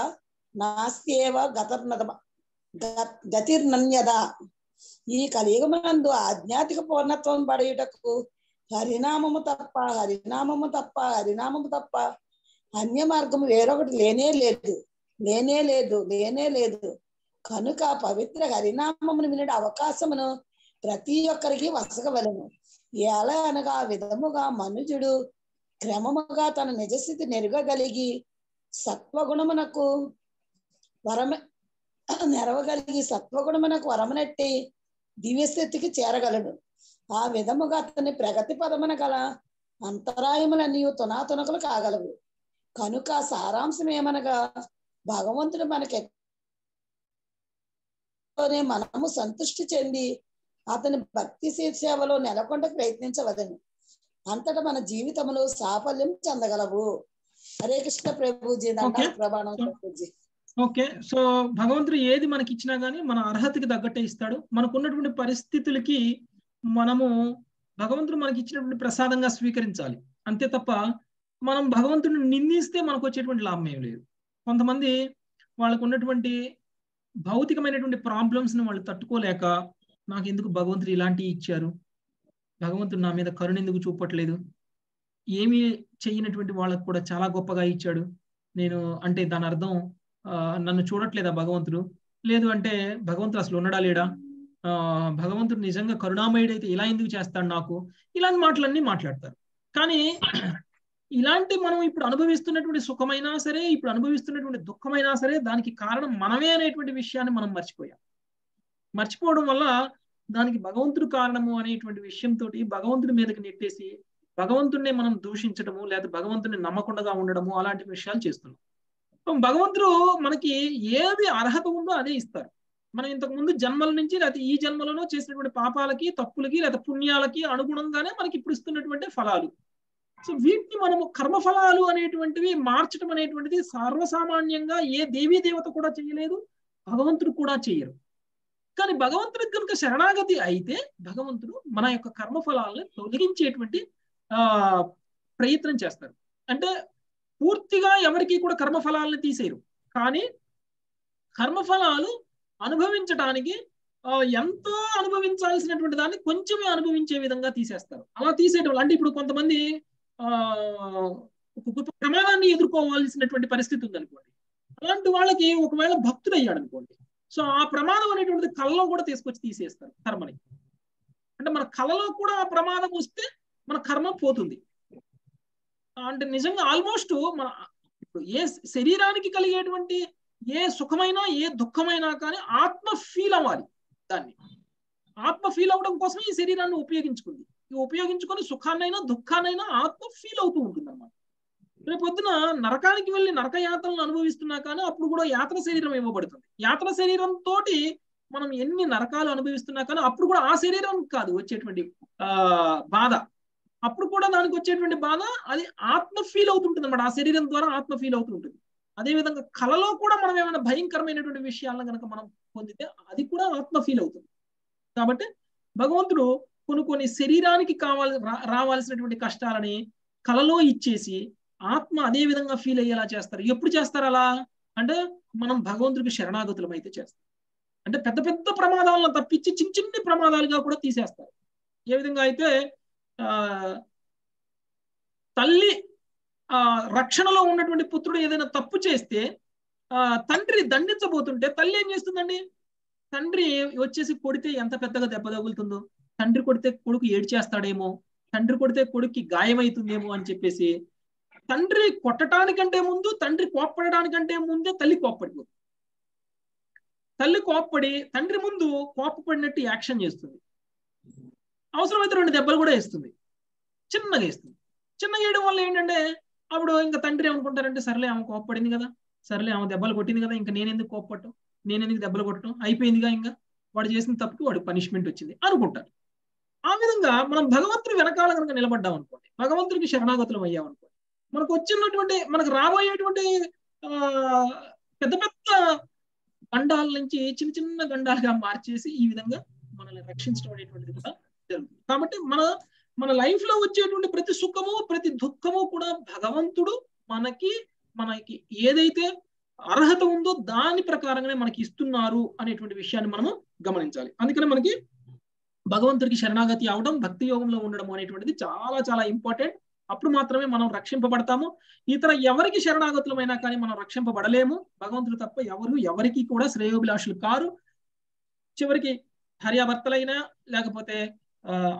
నాస్తేవ గతర్నద గతిర్నన్యద. ఈ కలియుగమునందు ఆధ్యాత్మిక పూర్ణత్వం పడేయుటకు హరినామము తప్ప హరినామము తప్ప హరినామము తప్ప అన్య మార్గము వేరొకటి లేనే లేదు లేనే లేదు లేనే లేదు. కనుక పవిత్ర హరినామమును వినడ అవకాశమును ప్రతి ఒక్కరికి వసగవలను. ఎలా అనగా విధముగా మనుజుడు క్రమముగా తన నిజస్థితి నెరగగలిగి సత్వగుణమునకు వరమ నెరవగలిగి సత్వగుణమునకు వరమనట్టి దివ్యస్థితికి చేరగలడు. ఆ విధముగా అతని ప్రగతి పదమున గల అంతరాయములన్నీ తునాతునకలు కాగలవు. కనుక సారాంశం ఏమనగా భగవంతుడు మనకి మనము సంతృష్టి చెంది అతని భక్తి సేవలో నెలకొండ ప్రయత్నించవలను. అంతటా మన జీవితంలో సాఫల్యం చెందగలవు. హరే కృష్ణ ప్రభుజీ. ప్రమాణం ప్రభుజీ. ఓకే. సో భగవంతుడు ఏది మనకి ఇచ్చినా గానీ మన అర్హతకి తగ్గట్టే ఇస్తాడు. మనకు ఉన్నటువంటి పరిస్థితులకి మనము భగవంతుడు మనకి ఇచ్చినటువంటి ప్రసాదంగా స్వీకరించాలి. అంతే తప్ప మనం భగవంతుడిని నిందిస్తే మనకు వచ్చేటువంటి లాభం ఏం లేదు. కొంతమంది వాళ్ళకు ఉన్నటువంటి భౌతికమైనటువంటి ప్రాబ్లమ్స్ని వాళ్ళు తట్టుకోలేక నాకు ఎందుకు భగవంతుడు ఇలాంటివి ఇచ్చారు? భగవంతుడు నా మీద కరుణ ఎందుకు చూపట్లేదు? ఏమీ చేయనటువంటి వాళ్ళకు కూడా చాలా గొప్పగా ఇచ్చాడు. నేను అంటే దాని అర్థం నన్ను చూడట్లేదా భగవంతుడు? లేదు అంటే భగవంతుడు అసలు ఉన్నాడా లేడా? భగవంతుడు నిజంగా కరుణామయుడైతే ఇలా ఎందుకు చేస్తాడు నాకు? ఇలాంటి మాటలన్నీ మాట్లాడతారు. కానీ ఇలాంటి మనం ఇప్పుడు అనుభవిస్తున్నటువంటి సుఖమైనా సరే ఇప్పుడు అనుభవిస్తున్నటువంటి దుఃఖమైనా సరే దానికి కారణం మనమే అనేటువంటి విషయాన్ని మనం మర్చిపోయాం. మర్చిపోవడం వల్ల దానికి భగవంతుడు కారణము అనేటువంటి విషయంతో భగవంతుడి మీదకి నెట్టేసి భగవంతుడిని మనం దూషించడము లేదా భగవంతుడిని నమ్మకుండా ఉండడము అలాంటి విషయాలు చేస్తున్నాం. భగవంతుడు మనకి ఏది అర్హత ఉందో అదే ఇస్తారు. మనం ఇంతకు ముందు జన్మల నుంచి లేకపోతే ఈ జన్మలలో చేసినటువంటి పాపాలకి తప్పులకి లేదా పుణ్యాలకి అనుగుణంగానే మనకి ఇప్పుడు ఇస్తున్నటువంటి ఫలాలు. సో వీటిని మనము కర్మఫలాలు అనేటువంటివి మార్చడం అనేటువంటిది సర్వసామాన్యంగా ఏ దేవీ దేవత కూడా చేయలేదు భగవంతుడు కూడా చేయరు. కానీ భగవంతుడికి కనుక శరణాగతి అయితే భగవంతుడు మన యొక్క కర్మఫలాలను తొలగించేటువంటి ఆ ప్రయత్నం చేస్తారు. అంటే పూర్తిగా ఎవరికి కూడా కర్మఫలాలను తీసేయరు. కానీ కర్మఫలాలు అనుభవించడానికి ఎంతో అనుభవించాల్సినటువంటి దాన్ని కొంచెమే అనుభవించే విధంగా తీసేస్తారు. అలా తీసేయడం అంటే ఇప్పుడు కొంతమంది ఆ గొప్ప ప్రమాదాన్ని ఎదుర్కోవాల్సినటువంటి పరిస్థితి ఉందనుకోండి. అలాంటి వాళ్ళకి ఒకవేళ భక్తుడు అయ్యాడు అనుకోండి సో ఆ ప్రమాదం అనేటువంటిది కళ్ళలో కూడా తీసుకొచ్చి తీసేస్తారు కర్మని. అంటే మన కళలో కూడా ఆ ప్రమాదం వస్తే మన కర్మ పోతుంది. అంటే నిజంగా ఆల్మోస్ట్ మన ఇప్పుడు ఏ శరీరానికి కలిగేటువంటి ఏ సుఖమైనా ఏ దుఃఖమైనా కానీ ఆత్మ ఫీల్ అవ్వాలి దాన్ని. ఆత్మ ఫీల్ అవ్వడం కోసం ఈ శరీరాన్ని ఉపయోగించుకుంది. ఉపయోగించుకొని సుఖాన్నైనా దుఃఖాన్నైనా ఆత్మ ఫీల్ అవుతూ ఉంటుంది అనమాట రేపు పొద్దున నరకానికి వెళ్ళి నరక యాత్రలను అనుభవిస్తున్నా కానీ అప్పుడు కూడా యాత్ర శరీరం ఇవ్వబడుతుంది. యాత్ర శరీరం తోటి మనం ఎన్ని నరకాలు అనుభవిస్తున్నా కానీ అప్పుడు కూడా ఆ శరీరం కాదు వచ్చేటువంటి ఆ బాధ. అప్పుడు కూడా దానికి వచ్చేటువంటి బాధ అది ఆత్మ ఫీల్ అవుతుంటుంది అనమాట ఆ శరీరం ద్వారా ఆత్మ ఫీల్ అవుతుంటుంది అదేవిధంగా కళలో కూడా మనం ఏమైనా భయంకరమైనటువంటి విషయాలను కనుక మనం పొందితే అది కూడా ఆత్మ ఫీల్ అవుతుంది. కాబట్టి భగవంతుడు కొన్ని కొన్ని శరీరానికి కావాలి రావాల్సినటువంటి కష్టాలని కళలో ఇచ్చేసి ఆత్మ అదే విధంగా ఫీల్ అయ్యేలా చేస్తారు. ఎప్పుడు చేస్తారు అలా? అంటే మనం భగవంతుడికి శరణాగతులం అయితే చేస్తాం. అంటే పెద్ద పెద్ద ప్రమాదాలను తప్పించి చిన్న చిన్న ప్రమాదాలుగా కూడా తీసేస్తారు. ఏ విధంగా అయితే ఆ తల్లి ఆ రక్షణలో ఉన్నటువంటి పుత్రుడు ఏదైనా తప్పు చేస్తే ఆ తండ్రి దండించబోతుంటే తల్లి ఏం చేస్తుందండి? తండ్రి వచ్చేసి కొడితే ఎంత పెద్దగా దెబ్బ తగులుతుందో తండ్రి కొడితే కొడుకు ఏడ్చేస్తాడేమో తండ్రి కొడితే కొడుక్కి గాయమవుతుందేమో అని చెప్పేసి తండ్రి కొట్టడానికంటే ముందు తండ్రి కోప్పడడానికంటే ముందే తల్లి కోప్పడిపోతుంది. తల్లి కోప్పడి తండ్రి ముందు కోపపడినట్టు యాక్షన్ చేస్తుంది. అవసరమైతే రెండు దెబ్బలు కూడా వేస్తుంది. చిన్నగా వేస్తుంది. చిన్నగా వేయడం వల్ల ఏంటంటే అప్పుడు ఇంకా తండ్రి ఏమనుకుంటారంటే సర్లే ఆమె కోప్పడింది కదా సర్లే ఆమె దెబ్బలు కొట్టింది కదా ఇంకా నేనెందుకు కోప్పట్టం నేనెందుకు దెబ్బలు కొట్టడం? అయిపోయిందిగా ఇంకా? వాడు చేసిన తప్పుకి వాడికి పనిష్మెంట్ వచ్చింది అనుకుంటారు. ఆ విధంగా మనం భగవంతుడి వెనకాల కనుక నిలబడ్డాం అనుకోండి భగవంతుడికి శరణాగతులం అయ్యాం అనుకోండి మనకు వచ్చినటువంటి మనకు రాబోయేటువంటి ఆ పెద్ద పెద్ద గండాల నుంచి చిన్న చిన్న గండాలుగా మార్చేసి ఈ విధంగా మనల్ని రక్షించడం అనేటువంటిది కూడా జరుగుతుంది. కాబట్టి మన మన లైఫ్లో వచ్చేటువంటి ప్రతి సుఖము ప్రతి దుఃఖము కూడా భగవంతుడు మనకి మనకి ఏదైతే అర్హత ఉందో దాని ప్రకారంగానే మనకి ఇస్తున్నారు అనేటువంటి విషయాన్ని మనము గమనించాలి. అందుకని మనకి భగవంతుడికి శరణాగతి అవడం భక్తి యోగంలో ఉండడం అనేటువంటిది చాలా చాలా ఇంపార్టెంట్ అప్పుడు మాత్రమే మనం రక్షింపబడతాము. ఇతర ఎవరికి శరణాగతులమైనా కానీ మనం రక్షింపబడలేము. భగవంతుడు తప్ప ఎవరు ఎవరికి కూడా శ్రేయోభిలాషులు కారు. చివరికి భార్యాభర్తలైనా లేకపోతే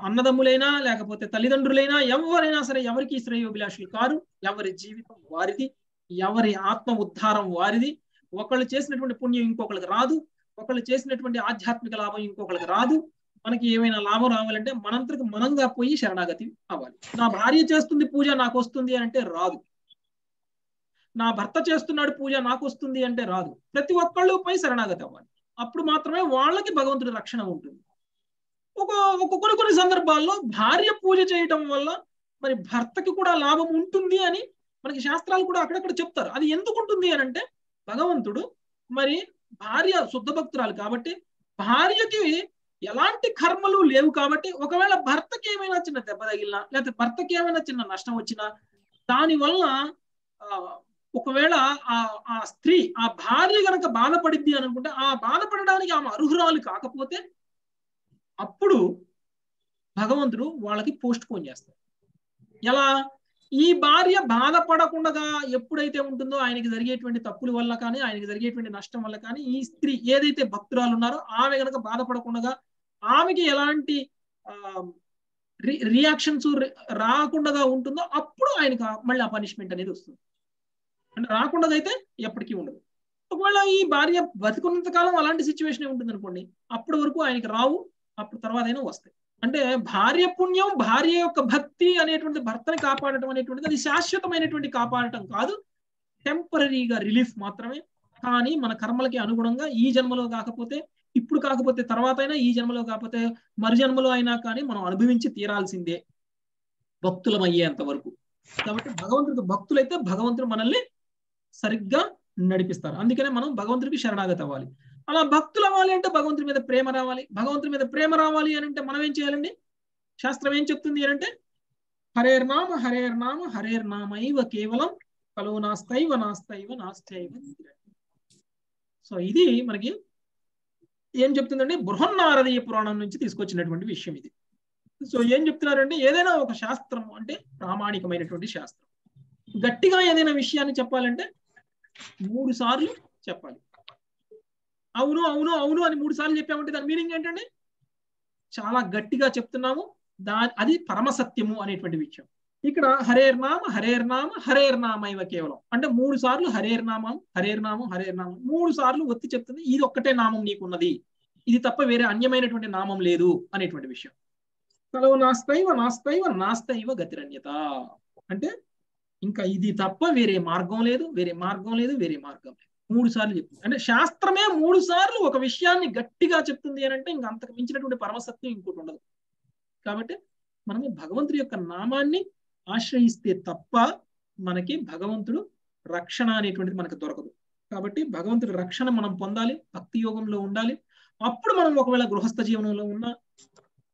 అన్నదమ్ములైనా లేకపోతే తల్లిదండ్రులైనా ఎవరైనా సరే ఎవరికి శ్రేయోభిలాషులు కారు? ఎవరి జీవితం వారిది ఎవరి ఆత్మ ఉద్ధారం వారిది? ఒకళ్ళు చేసినటువంటి పుణ్యం ఇంకొకళ్ళకి రాదు. ఒకళ్ళు చేసినటువంటి ఆధ్యాత్మిక లాభం ఇంకొకళ్ళకి రాదు. మనకి ఏమైనా లాభం రావాలంటే మనంతకు మనంగా పోయి శరణాగతి అవ్వాలి. నా భార్య చేస్తుంది పూజ నాకు వస్తుంది అంటే రాదు. నా భర్త చేస్తున్నాడు పూజ నాకు వస్తుంది అంటే రాదు. ప్రతి ఒక్కళ్ళు పోయి శరణాగతి అవ్వాలి. అప్పుడు మాత్రమే వాళ్ళకి భగవంతుడి రక్షణ ఉంటుంది. ఒక కొన్ని కొన్ని సందర్భాల్లో భార్య పూజ చేయటం వల్ల మరి భర్తకి కూడా లాభం ఉంటుంది అని మనకి శాస్త్రాలు కూడా అక్కడక్కడ చెప్తారు. అది ఎందుకు ఉంటుంది అని అంటే భగవంతుడు మరి భార్య శుద్ధ భక్తురాలు కాబట్టి భార్యకి ఎలాంటి కర్మలు లేవు కాబట్టి ఒకవేళ భర్తకి ఏమైనా చిన్న దెబ్బ తగిలినా లేకపోతే భర్తకి ఏమైనా చిన్న నష్టం వచ్చినా దాని వల్ల ఒకవేళ ఆ ఆ స్త్రీ ఆ భార్య గనక బాధపడిద్ది అనుకుంటే ఆ బాధపడడానికి ఆమె అర్హురాలు కాకపోతే అప్పుడు భగవంతుడు వాళ్ళకి పోస్ట్ పోన్ చేస్తాడు. ఎలా? ఈ భార్య బాధపడకుండా ఎప్పుడైతే ఉంటుందో ఆయనకి జరిగేటువంటి తప్పుల వల్ల కానీ ఆయనకి జరిగేటువంటి నష్టం వల్ల కానీ ఈ స్త్రీ ఏదైతే భక్తురాలు ఉన్నారో ఆమె గనక బాధపడకుండా ఆమెకి ఎలాంటి రియాక్షన్స్ రాకుండా ఉంటుందో అప్పుడు ఆయనకు మళ్ళీ ఆ పనిష్మెంట్ అనేది వస్తుంది. అంటే రాకుండా అయితే ఎప్పటికీ ఉండదు. ఒకవేళ ఈ భార్య బతికున్నంత కాలం అలాంటి సిచ్యువేషన్ ఉంటుంది అనుకోండి అప్పటి వరకు ఆయనకి రావు అప్పుడు తర్వాత అయినా వస్తాయి. అంటే భార్య పుణ్యం భార్య యొక్క భక్తి అనేటువంటి భర్తని కాపాడటం అనేటువంటిది అది శాశ్వతమైనటువంటి కాపాడటం కాదు. టెంపరీగా రిలీఫ్ మాత్రమే. కానీ మన కర్మలకి అనుగుణంగా ఈ జన్మలో కాకపోతే ఇప్పుడు కాకపోతే తర్వాత అయినా ఈ జన్మలో కాకపోతే మరు జన్మలో అయినా కానీ మనం అనుభవించి తీరాల్సిందే. భక్తులం అయ్యేంత వరకు. కాబట్టి భగవంతుడికి భక్తులైతే భగవంతుడు మనల్ని సరిగ్గా నడిపిస్తారు. అందుకనే మనం భగవంతుడికి శరణాగతి అవ్వాలి. అలా భక్తులు అవ్వాలి అంటే భగవంతుడి మీద ప్రేమ రావాలి. భగవంతుడి మీద ప్రేమ రావాలి అని అంటే మనం ఏం చేయాలండి? శాస్త్రం ఏం చెప్తుంది అంటే హరేర్నామ హరేర్నామ హరేర్నామైవ కేవలం కలువు నాస్తైవ నాస్తైవ నాస్తైవ సో ఇది మనకి ఏం చెప్తుందండి బృహన్నారదీయ పురాణం నుంచి తీసుకొచ్చినటువంటి విషయం ఇది. సో ఏం చెప్తున్నారంటే ఏదైనా ఒక శాస్త్రం అంటే ప్రామాణికమైనటువంటి శాస్త్రం. గట్టిగా ఏదైనా విషయాన్ని చెప్పాలంటే మూడు సార్లు చెప్పాలి. అవును అవును అవును అని మూడు సార్లు చెప్పామంటే దాని మీనింగ్ ఏంటండి? చాలా గట్టిగా చెప్తున్నాము. దా అది పరమసత్యము అనేటువంటి విషయం. ఇక్కడ హరేర్నామ హరేర్నామ హరేర్నామ ఇవ కేవలం. అంటే మూడు సార్లు హరేర్నామం హరేర్నామం హరేర్నామం మూడు సార్లు ఒత్తి చెప్తుంది ఇది ఒక్కటే నామం నీకున్నది. ఇది తప్ప వేరే అన్యమైనటువంటి నామం లేదు అనేటువంటి విషయం. తలవు నాస్తైవ నాస్తైవ నాస్తైవ గతిరన్యత. అంటే ఇంకా ఇది తప్ప వేరే మార్గం లేదు వేరే మార్గం లేదు వేరే మార్గం లేదు. మూడు సార్లు చెప్తుంది అంటే శాస్త్రమే మూడు సార్లు ఒక విషయాన్ని గట్టిగా చెప్తుంది అని అంటే ఇంకా అంతకు మించినటువంటి పరమసత్యం ఇంకోటి ఉండదు. కాబట్టి మనము భగవంతుడి యొక్క నామాన్ని ఆశ్రయిస్తే తప్ప మనకి భగవంతుడు రక్షణ అనేటువంటిది మనకు దొరకదు. కాబట్టి భగవంతుడి రక్షణ మనం పొందాలి భక్తి యోగంలో ఉండాలి. అప్పుడు మనం ఒకవేళ గృహస్థ జీవనంలో ఉన్న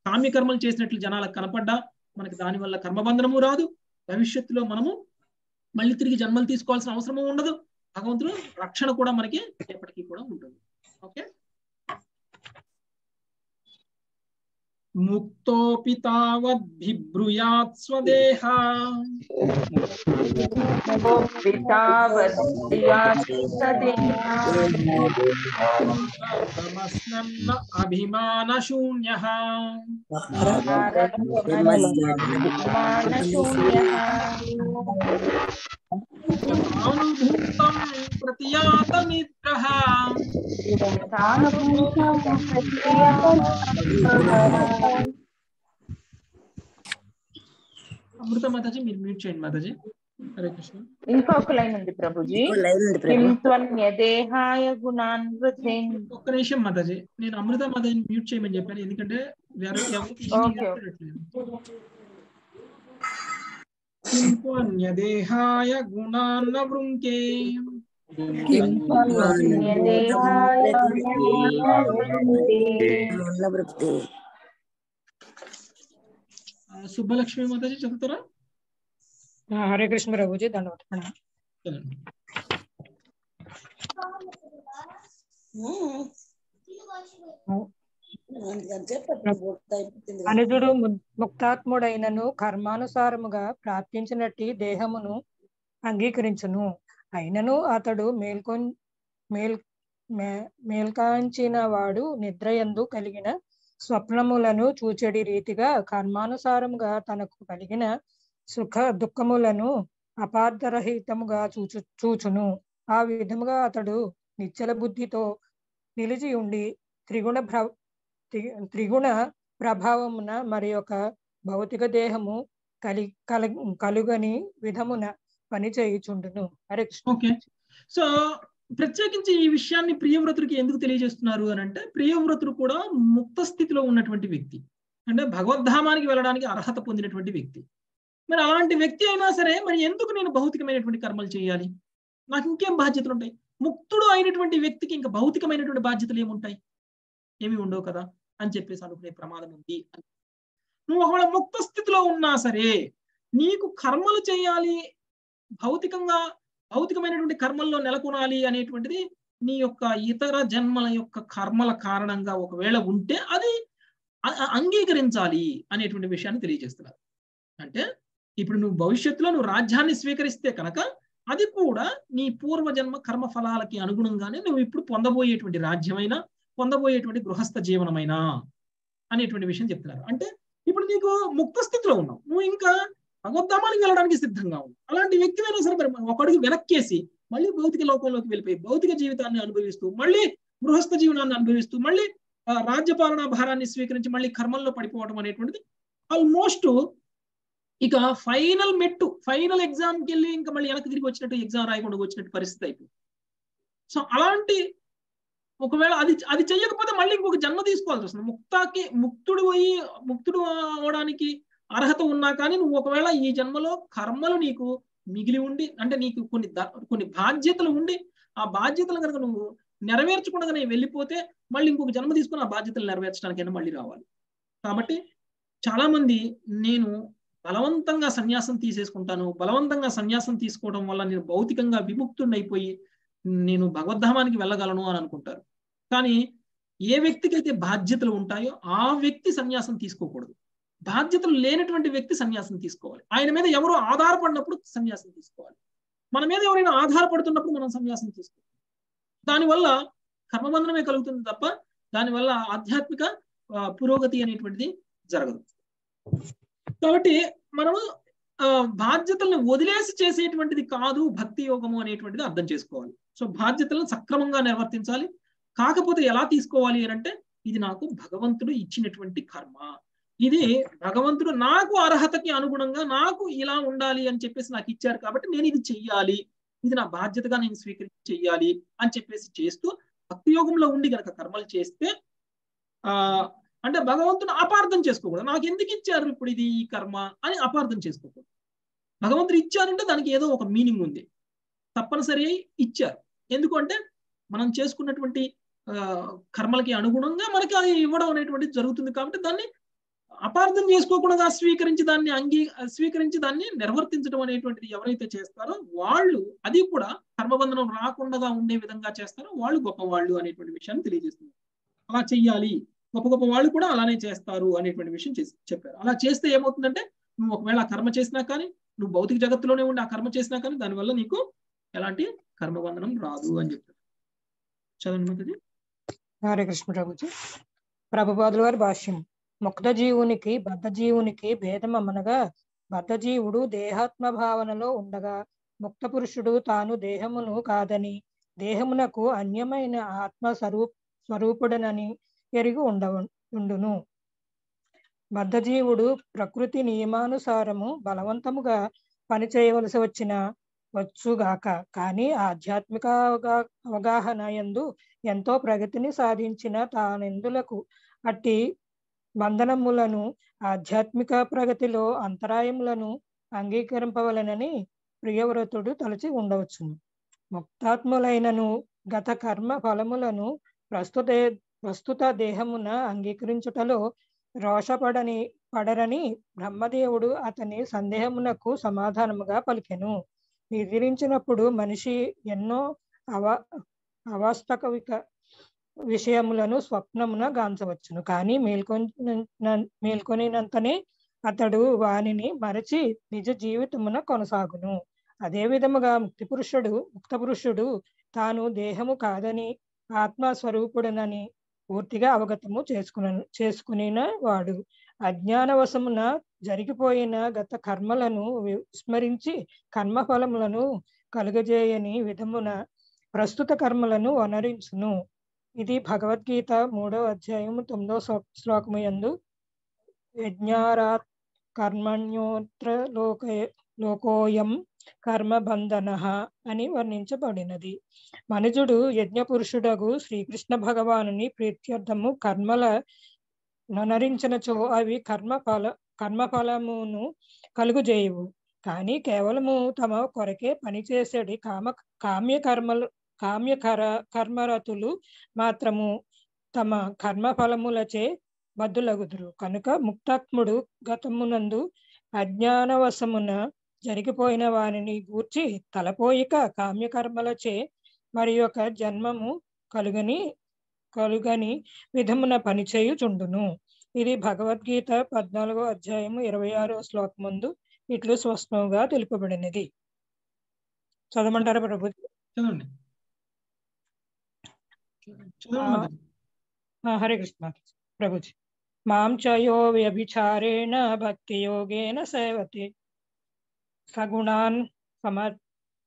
కామ్యకర్మలు చేసినట్లు జనాలకు కనపడ్డా మనకి దానివల్ల కర్మబంధనము రాదు. భవిష్యత్తులో మనము మళ్ళీ తిరిగి జన్మలు తీసుకోవాల్సిన అవసరము ఉండదు. భగవంతుడు రక్షణ కూడా మనకి ఎప్పటికీ కూడా ఉంటుంది. ఓకే? ముక్తోపి తావద్భిబ్రూయాత్ స్వదేహ. తమస్నన్న అభిమాన శూన్య. అనుభూతం ప్రతియాత నిద్రః అమృత మాతాజీ మీరు మ్యూట్ చేయండి మాతాజీ. హరే కృష్ణ. ఇంకొక లైన్ ఉంది ప్రభుజీ. లైన్ ఉంది కిం ప్రభు త్వన్యదేహాయ గుణాన్ వృథేన్ ఒక్క నిమిషం మాతాజీ. నేను అమృత మాతాజీ మ్యూట్ చేయమని చెప్పాను ఎందుకంటే వేరే ఎవరికి किं त्वन्यदेहाय गुणान् न वृङ्के सुब्बलक्ष्मी माता जी हाँ, हरे कृष्ण रघुजी धन्यवाद प्रणाम। అనుజుడు ముక్తాత్ముడైనను కర్మానుసారముగా ప్రార్థించినట్టి దేహమును అంగీకరించును. అయినను అతడు మేల్కొన్ మేల్ మేల్కాంచిన వాడు నిద్రయందు కలిగిన స్వప్నములను చూచెడి రీతిగా కర్మానుసారముగా తనకు కలిగిన సుఖ దుఃఖములను అపార్థరహితముగా చూచు చూచును. ఆ విధముగా అతడు నిశ్చల బుద్ధితో నిలిచి ఉండి త్రిగుణ త్రిగుణ ప్రభావమున మరి యొక్క భౌతిక దేహము కలి కల కలుగని విధమున పనిచేయుచుండును హరే కృష్ణ. ఓకే. సో ప్రత్యేకించి ఈ విషయాన్ని ప్రియవ్రతుడికి ఎందుకు తెలియజేస్తున్నారు అని అంటే ప్రియవ్రతుడు కూడా ముక్త స్థితిలో ఉన్నటువంటి వ్యక్తి. అంటే భగవద్ధామానికి వెళ్ళడానికి అర్హత పొందినటువంటి వ్యక్తి. మరి అలాంటి వ్యక్తి అయినా సరే మరి ఎందుకు నేను భౌతికమైనటువంటి కర్మలు చేయాలి? నాకు ఇంకేం బాధ్యతలు ఉంటాయి ముక్తుడు అయినటువంటి వ్యక్తికి ఇంకా భౌతికమైనటువంటి బాధ్యతలు ఏముంటాయి? ఏమి ఉండవు కదా అని చెప్పేసి అనుకునే ప్రమాదం ఉంది అని. నువ్వు ఒకవేళ ముక్త స్థితిలో ఉన్నా సరే నీకు కర్మలు చేయాలి భౌతికంగా భౌతికమైనటువంటి కర్మల్లో నెలకొనాలి అనేటువంటిది నీ యొక్క ఇతర జన్మల యొక్క కర్మల కారణంగా ఒకవేళ ఉంటే అది అంగీకరించాలి అనేటువంటి విషయాన్ని తెలియజేస్తున్నారు అంటే ఇప్పుడు నువ్వు భవిష్యత్తులో నువ్వు రాజ్యాన్ని స్వీకరిస్తే కనుక అది కూడా నీ పూర్వజన్మ కర్మ ఫలాలకి అనుగుణంగానే నువ్వు ఇప్పుడు పొందబోయేటువంటి రాజ్యమైనా పొందబోయేటువంటి గృహస్థ జీవనమైనా అనేటువంటి విషయం చెప్తున్నారు. అంటే ఇప్పుడు నీకు ముక్త స్థితిలో ఉన్నావు. నువ్వు ఇంకా భగవద్ధామానికి వెళ్ళడానికి సిద్ధంగా ఉంది అలాంటి వ్యక్తివైనా సరే మరి ఒక అడుగు వెనక్కేసి మళ్ళీ భౌతిక లోకంలోకి వెళ్ళిపోయి భౌతిక జీవితాన్ని అనుభవిస్తూ మళ్ళీ గృహస్థ జీవనాన్ని అనుభవిస్తూ మళ్ళీ రాజ్యపాలన రాజ్యపాలనా భారాన్ని స్వీకరించి మళ్ళీ కర్మల్లో పడిపోవడం అనేటువంటిది ఆల్మోస్ట్ ఇక ఫైనల్ మెట్టు ఫైనల్ ఎగ్జామ్కి వెళ్ళి ఇంకా మళ్ళీ వెనక్కి తిరిగి వచ్చినట్టు ఎగ్జామ్ రాయకుండా వచ్చినట్టు పరిస్థితి అయిపోయింది. సో అలాంటి ఒకవేళ అది అది చెయ్యకపోతే మళ్ళీ ఇంకొక జన్మ తీసుకోవాల్సి వస్తుంది. ముక్తాకి ముక్తుడు అయ్యి ముక్తుడు అవడానికి అర్హత ఉన్నా కానీ నువ్వు ఒకవేళ ఈ జన్మలో కర్మలు నీకు మిగిలి ఉండి అంటే నీకు కొన్ని కొన్ని బాధ్యతలు ఉండి ఆ బాధ్యతలు కనుక నువ్వు నెరవేర్చకుండా నేను వెళ్ళిపోతే మళ్ళీ ఇంకొక జన్మ తీసుకుని ఆ బాధ్యతలు నెరవేర్చడానికైనా మళ్ళీ రావాలి. కాబట్టి చాలా మంది నేను బలవంతంగా సన్యాసం తీసేసుకుంటాను బలవంతంగా సన్యాసం తీసుకోవడం వల్ల నేను భౌతికంగా విముక్తుడైపోయి నేను భగవద్ధామానికి వెళ్ళగలను అని అనుకుంటారు. కానీ ఏ వ్యక్తికి అయితే బాధ్యతలు ఉంటాయో ఆ వ్యక్తి సన్యాసం తీసుకోకూడదు. బాధ్యతలు లేనటువంటి వ్యక్తి సన్యాసం తీసుకోవాలి. ఆయన మీద ఎవరో ఆధారపడినప్పుడు సన్యాసం తీసుకోవాలి. మన మీద ఎవరైనా ఆధారపడుతున్నప్పుడు మనం సన్యాసం తీసుకోవాలి. దానివల్ల కర్మబంధనమే కలుగుతుంది తప్ప దానివల్ల ఆధ్యాత్మిక పురోగతి అనేటువంటిది జరగదు. కాబట్టి మనము బాధ్యతలను బాధ్యతల్ని వదిలేసి చేసేటువంటిది కాదు భక్తి యోగము అనేటువంటిది అర్థం చేసుకోవాలి. సో బాధ్యతలను సక్రమంగా నిర్వర్తించాలి. కాకపోతే ఎలా తీసుకోవాలి అని అంటే ఇది నాకు భగవంతుడు ఇచ్చినటువంటి కర్మ. ఇది భగవంతుడు నాకు అర్హతకి అనుగుణంగా నాకు ఇలా ఉండాలి అని చెప్పేసి నాకు ఇచ్చారు కాబట్టి నేను ఇది చెయ్యాలి. ఇది నా బాధ్యతగా నేను స్వీకరించి చెయ్యాలి అని చెప్పేసి చేస్తూ భక్తి యోగంలో ఉండి గనక కర్మలు చేస్తే ఆ అంటే భగవంతుని అపార్థం చేసుకోకూడదు. నాకు ఎందుకు ఇచ్చారు ఇప్పుడు ఇది ఈ కర్మ అని అపార్థం చేసుకోకూడదు. భగవంతుడు ఇచ్చారంటే దానికి ఏదో ఒక మీనింగ్ ఉంది. తప్పనిసరి అయి ఇచ్చారు. ఎందుకంటే మనం చేసుకున్నటువంటి కర్మలకి అనుగుణంగా మనకి అది ఇవ్వడం అనేటువంటిది జరుగుతుంది కాబట్టి దాన్ని అపార్థం చేసుకోకుండా స్వీకరించి దాన్ని అంగీ స్వీకరించి దాన్ని నిర్వర్తించడం అనేటువంటిది ఎవరైతే చేస్తారో వాళ్ళు అది కూడా కర్మబంధనం రాకుండా ఉండే విధంగా చేస్తారో వాళ్ళు గొప్ప వాళ్ళు అనేటువంటి విషయాన్ని తెలియజేస్తుంది. అలా చెయ్యాలి. గొప్ప గొప్ప వాళ్ళు కూడా అలానే చేస్తారు అనేటువంటి విషయం చేసి చెప్పారు. అలా చేస్తే ఏమవుతుందంటే నువ్వు ఒకవేళ ఆ కర్మ చేసినా కానీ నువ్వు భౌతిక జగత్తులోనే ఉండి ఆ కర్మ చేసినా కానీ దానివల్ల నీకు ఎలాంటి కర్మబంధనం రాదు అని చెప్తారు చదవండి హరే కృష్ణ ప్రభుజీ. ప్రభుపాదుల వారి భాష్యం ముక్త జీవునికి బద్ధ జీవునికి భేదం అమనగా బద్ధ జీవుడు దేహాత్మ భావనలో ఉండగా ముక్త పురుషుడు తాను దేహమును కాదని దేహమునకు అన్యమైన ఆత్మ స్వరూప్ స్వరూపుడనని ఎరిగి ఉండ ఉండును. బద్ధజీవుడు ప్రకృతి నియమానుసారము బలవంతముగా పనిచేయవలసి వచ్చిన వచ్చుగాక. కానీ ఆధ్యాత్మిక అవగా- అవగాహన ఎందు ఎంతో ప్రగతిని సాధించిన తానెందులకు? అట్టి బంధనములను ఆధ్యాత్మిక ప్రగతిలో అంతరాయములను అంగీకరింపవలనని ప్రియవ్రతుడు తలచి ఉండవచ్చును. ముక్తాత్ములైనను గత కర్మ ఫలములను ప్రస్తుత ప్రస్తుత దేహమున అంగీకరించుటలో రోషపడని పడరని బ్రహ్మదేవుడు అతని సందేహమునకు సమాధానముగా పలికెను. నిద్రించినప్పుడు మనిషి ఎన్నో అవ అవాస్తవిక విషయములను స్వప్నమున గాంచవచ్చును. కానీ మేల్కొని మేల్కొనినంతనే అతడు వానిని మరచి నిజ జీవితమున కొనసాగును. అదే విధముగా ముక్తి పురుషుడు ముక్త పురుషుడు తాను దేహము కాదని ఆత్మస్వరూపుడనని పూర్తిగా అవగతము చేసుకున చేసుకునిన వాడు. అజ్ఞానవశమున జరిగిపోయిన గత కర్మలను విస్మరించి కర్మఫలములను కలుగజేయని విధమున ప్రస్తుత కర్మలను వనరించును. ఇది భగవద్గీత మూడో అధ్యాయము తొమ్మిదో శ్లోకము ఎందు యజ్ఞారాత్ కర్మణ్యోత్ర లోక లోకోయం కర్మబంధన అని వర్ణించబడినది. మనుజుడు యజ్ఞపురుషుడగు శ్రీకృష్ణ భగవానుని ప్రీత్యర్థము కర్మల ననరించినచో అవి కర్మ ఫల కలుగుజేయవు. కానీ కేవలము తమ కొరకే పనిచేసేటి కామ కామ్య కర్మలు కామ్య కర కర్మరతులు మాత్రము తమ కర్మ ఫలములచే బద్దులగుదురు. కనుక ముక్తాత్ముడు గతమునందు అజ్ఞానవశమున జరిగిపోయిన వారిని గూర్చి తలపోయిక కామ్యకర్మలచే మరి యొక్క జన్మము కలుగని కలుగని విధమున పనిచేయుచుండును. ఇది భగవద్గీత పద్నాలుగో అధ్యాయము ఇరవై ఆరో శ్లోకం ముందు ఇట్లు స్పష్టంగా తెలుపబడినది. చదవమంటారా ప్రభు చదవండి చదవండి ఆ, మాతాజీ. ఆ, హరే కృష్ణ ప్రభుజీ. మాం చయో వ్యభిచారేణ భక్తి యోగేన సేవతే. సగుణాన్ సమ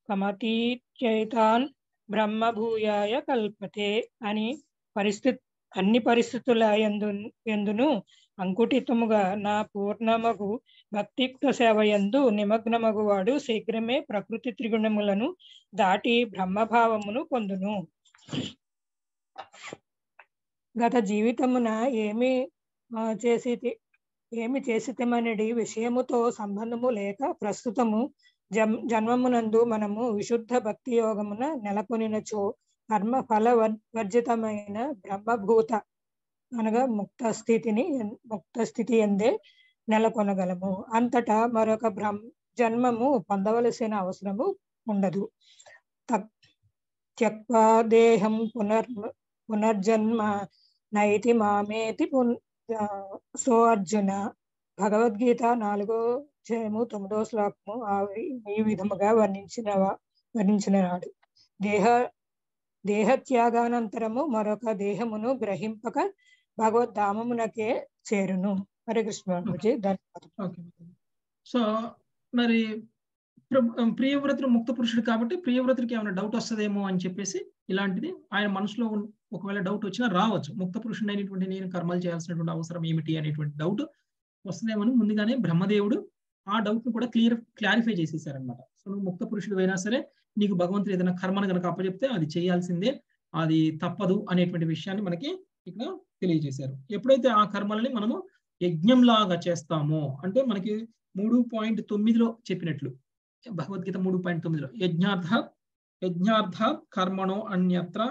సమతీత్యైతాన్ బ్రహ్మభూయాయ కల్పతే అని పరిస్థితి అన్ని పరిస్థితుల ఎందు ఎందును అంకుటితముగా నా పూర్ణమగు భక్తియుక్త సేవ యందు నిమగ్నమగు వాడు శీఘ్రమే ప్రకృతి త్రిగుణములను దాటి బ్రహ్మభావమును పొందును. గత జీవితమున ఏమి చేసి ఏమి చేసితమనడి విషయముతో సంబంధము లేక ప్రస్తుతము జన్ జన్మమునందు మనము విశుద్ధ భక్తి యోగమున నెలకొనినచో కర్మ ఫల వర్జితమైన బ్రహ్మభూత అనగా ముక్త స్థితిని ముక్త స్థితి ఎందే నెలకొనగలము. అంతటా మరొక బ్రహ్మ జన్మము పొందవలసిన అవసరము ఉండదు. త్యక్వా దేహం పునర్ పునర్జన్మ నైతి మామేతి పున్ సో అర్జున భగవద్గీత నాలుగో అధ్యాయము తొమ్మిదో శ్లోకము ఈ విధముగా వర్ణించిన వర్ణించిన నాడు దేహ దేహత్యాగానంతరము మరొక దేహమును గ్రహింపక భగవద్ధామమునకే చేరును. హరే కృష్ణ ధన్యవాదాలు సో మరి ప్ర- ప్రియవ్రతుడు ముక్త పురుషుడు కాబట్టి ప్రియవ్రతుడికి ఏమైనా డౌట్ వస్తుందేమో అని చెప్పేసి ఇలాంటిది ఆయన మనసులో ఒకవేళ డౌట్ వచ్చినా రావచ్చు. ముక్త పురుషుడు అయినటువంటి నేను కర్మలు చేయాల్సినటువంటి అవసరం ఏమిటి అనేటువంటి డౌట్ వస్తుందేమని ముందుగానే బ్రహ్మదేవుడు ఆ డౌట్ను కూడా క్లియర్ క్లారిఫై చేసేసారనమాట సో నువ్వు ముక్త పురుషుడు అయినా సరే నీకు భగవంతుడు ఏదైనా కర్మను కనుక అప్పచెప్తే అది చేయాల్సిందే అది తప్పదు అనేటువంటి విషయాన్ని మనకి ఇక్కడ తెలియజేశారు. ఎప్పుడైతే ఆ కర్మల్ని మనము యజ్ఞంలాగా చేస్తామో అంటే మనకి మూడు పాయింట్ తొమ్మిదిలో చెప్పినట్లు భగవద్గీత మూడు పాయింట్ తొమ్మిదిలో యజ్ఞార్థ యజ్ఞార్థ కర్మణో అన్యత్ర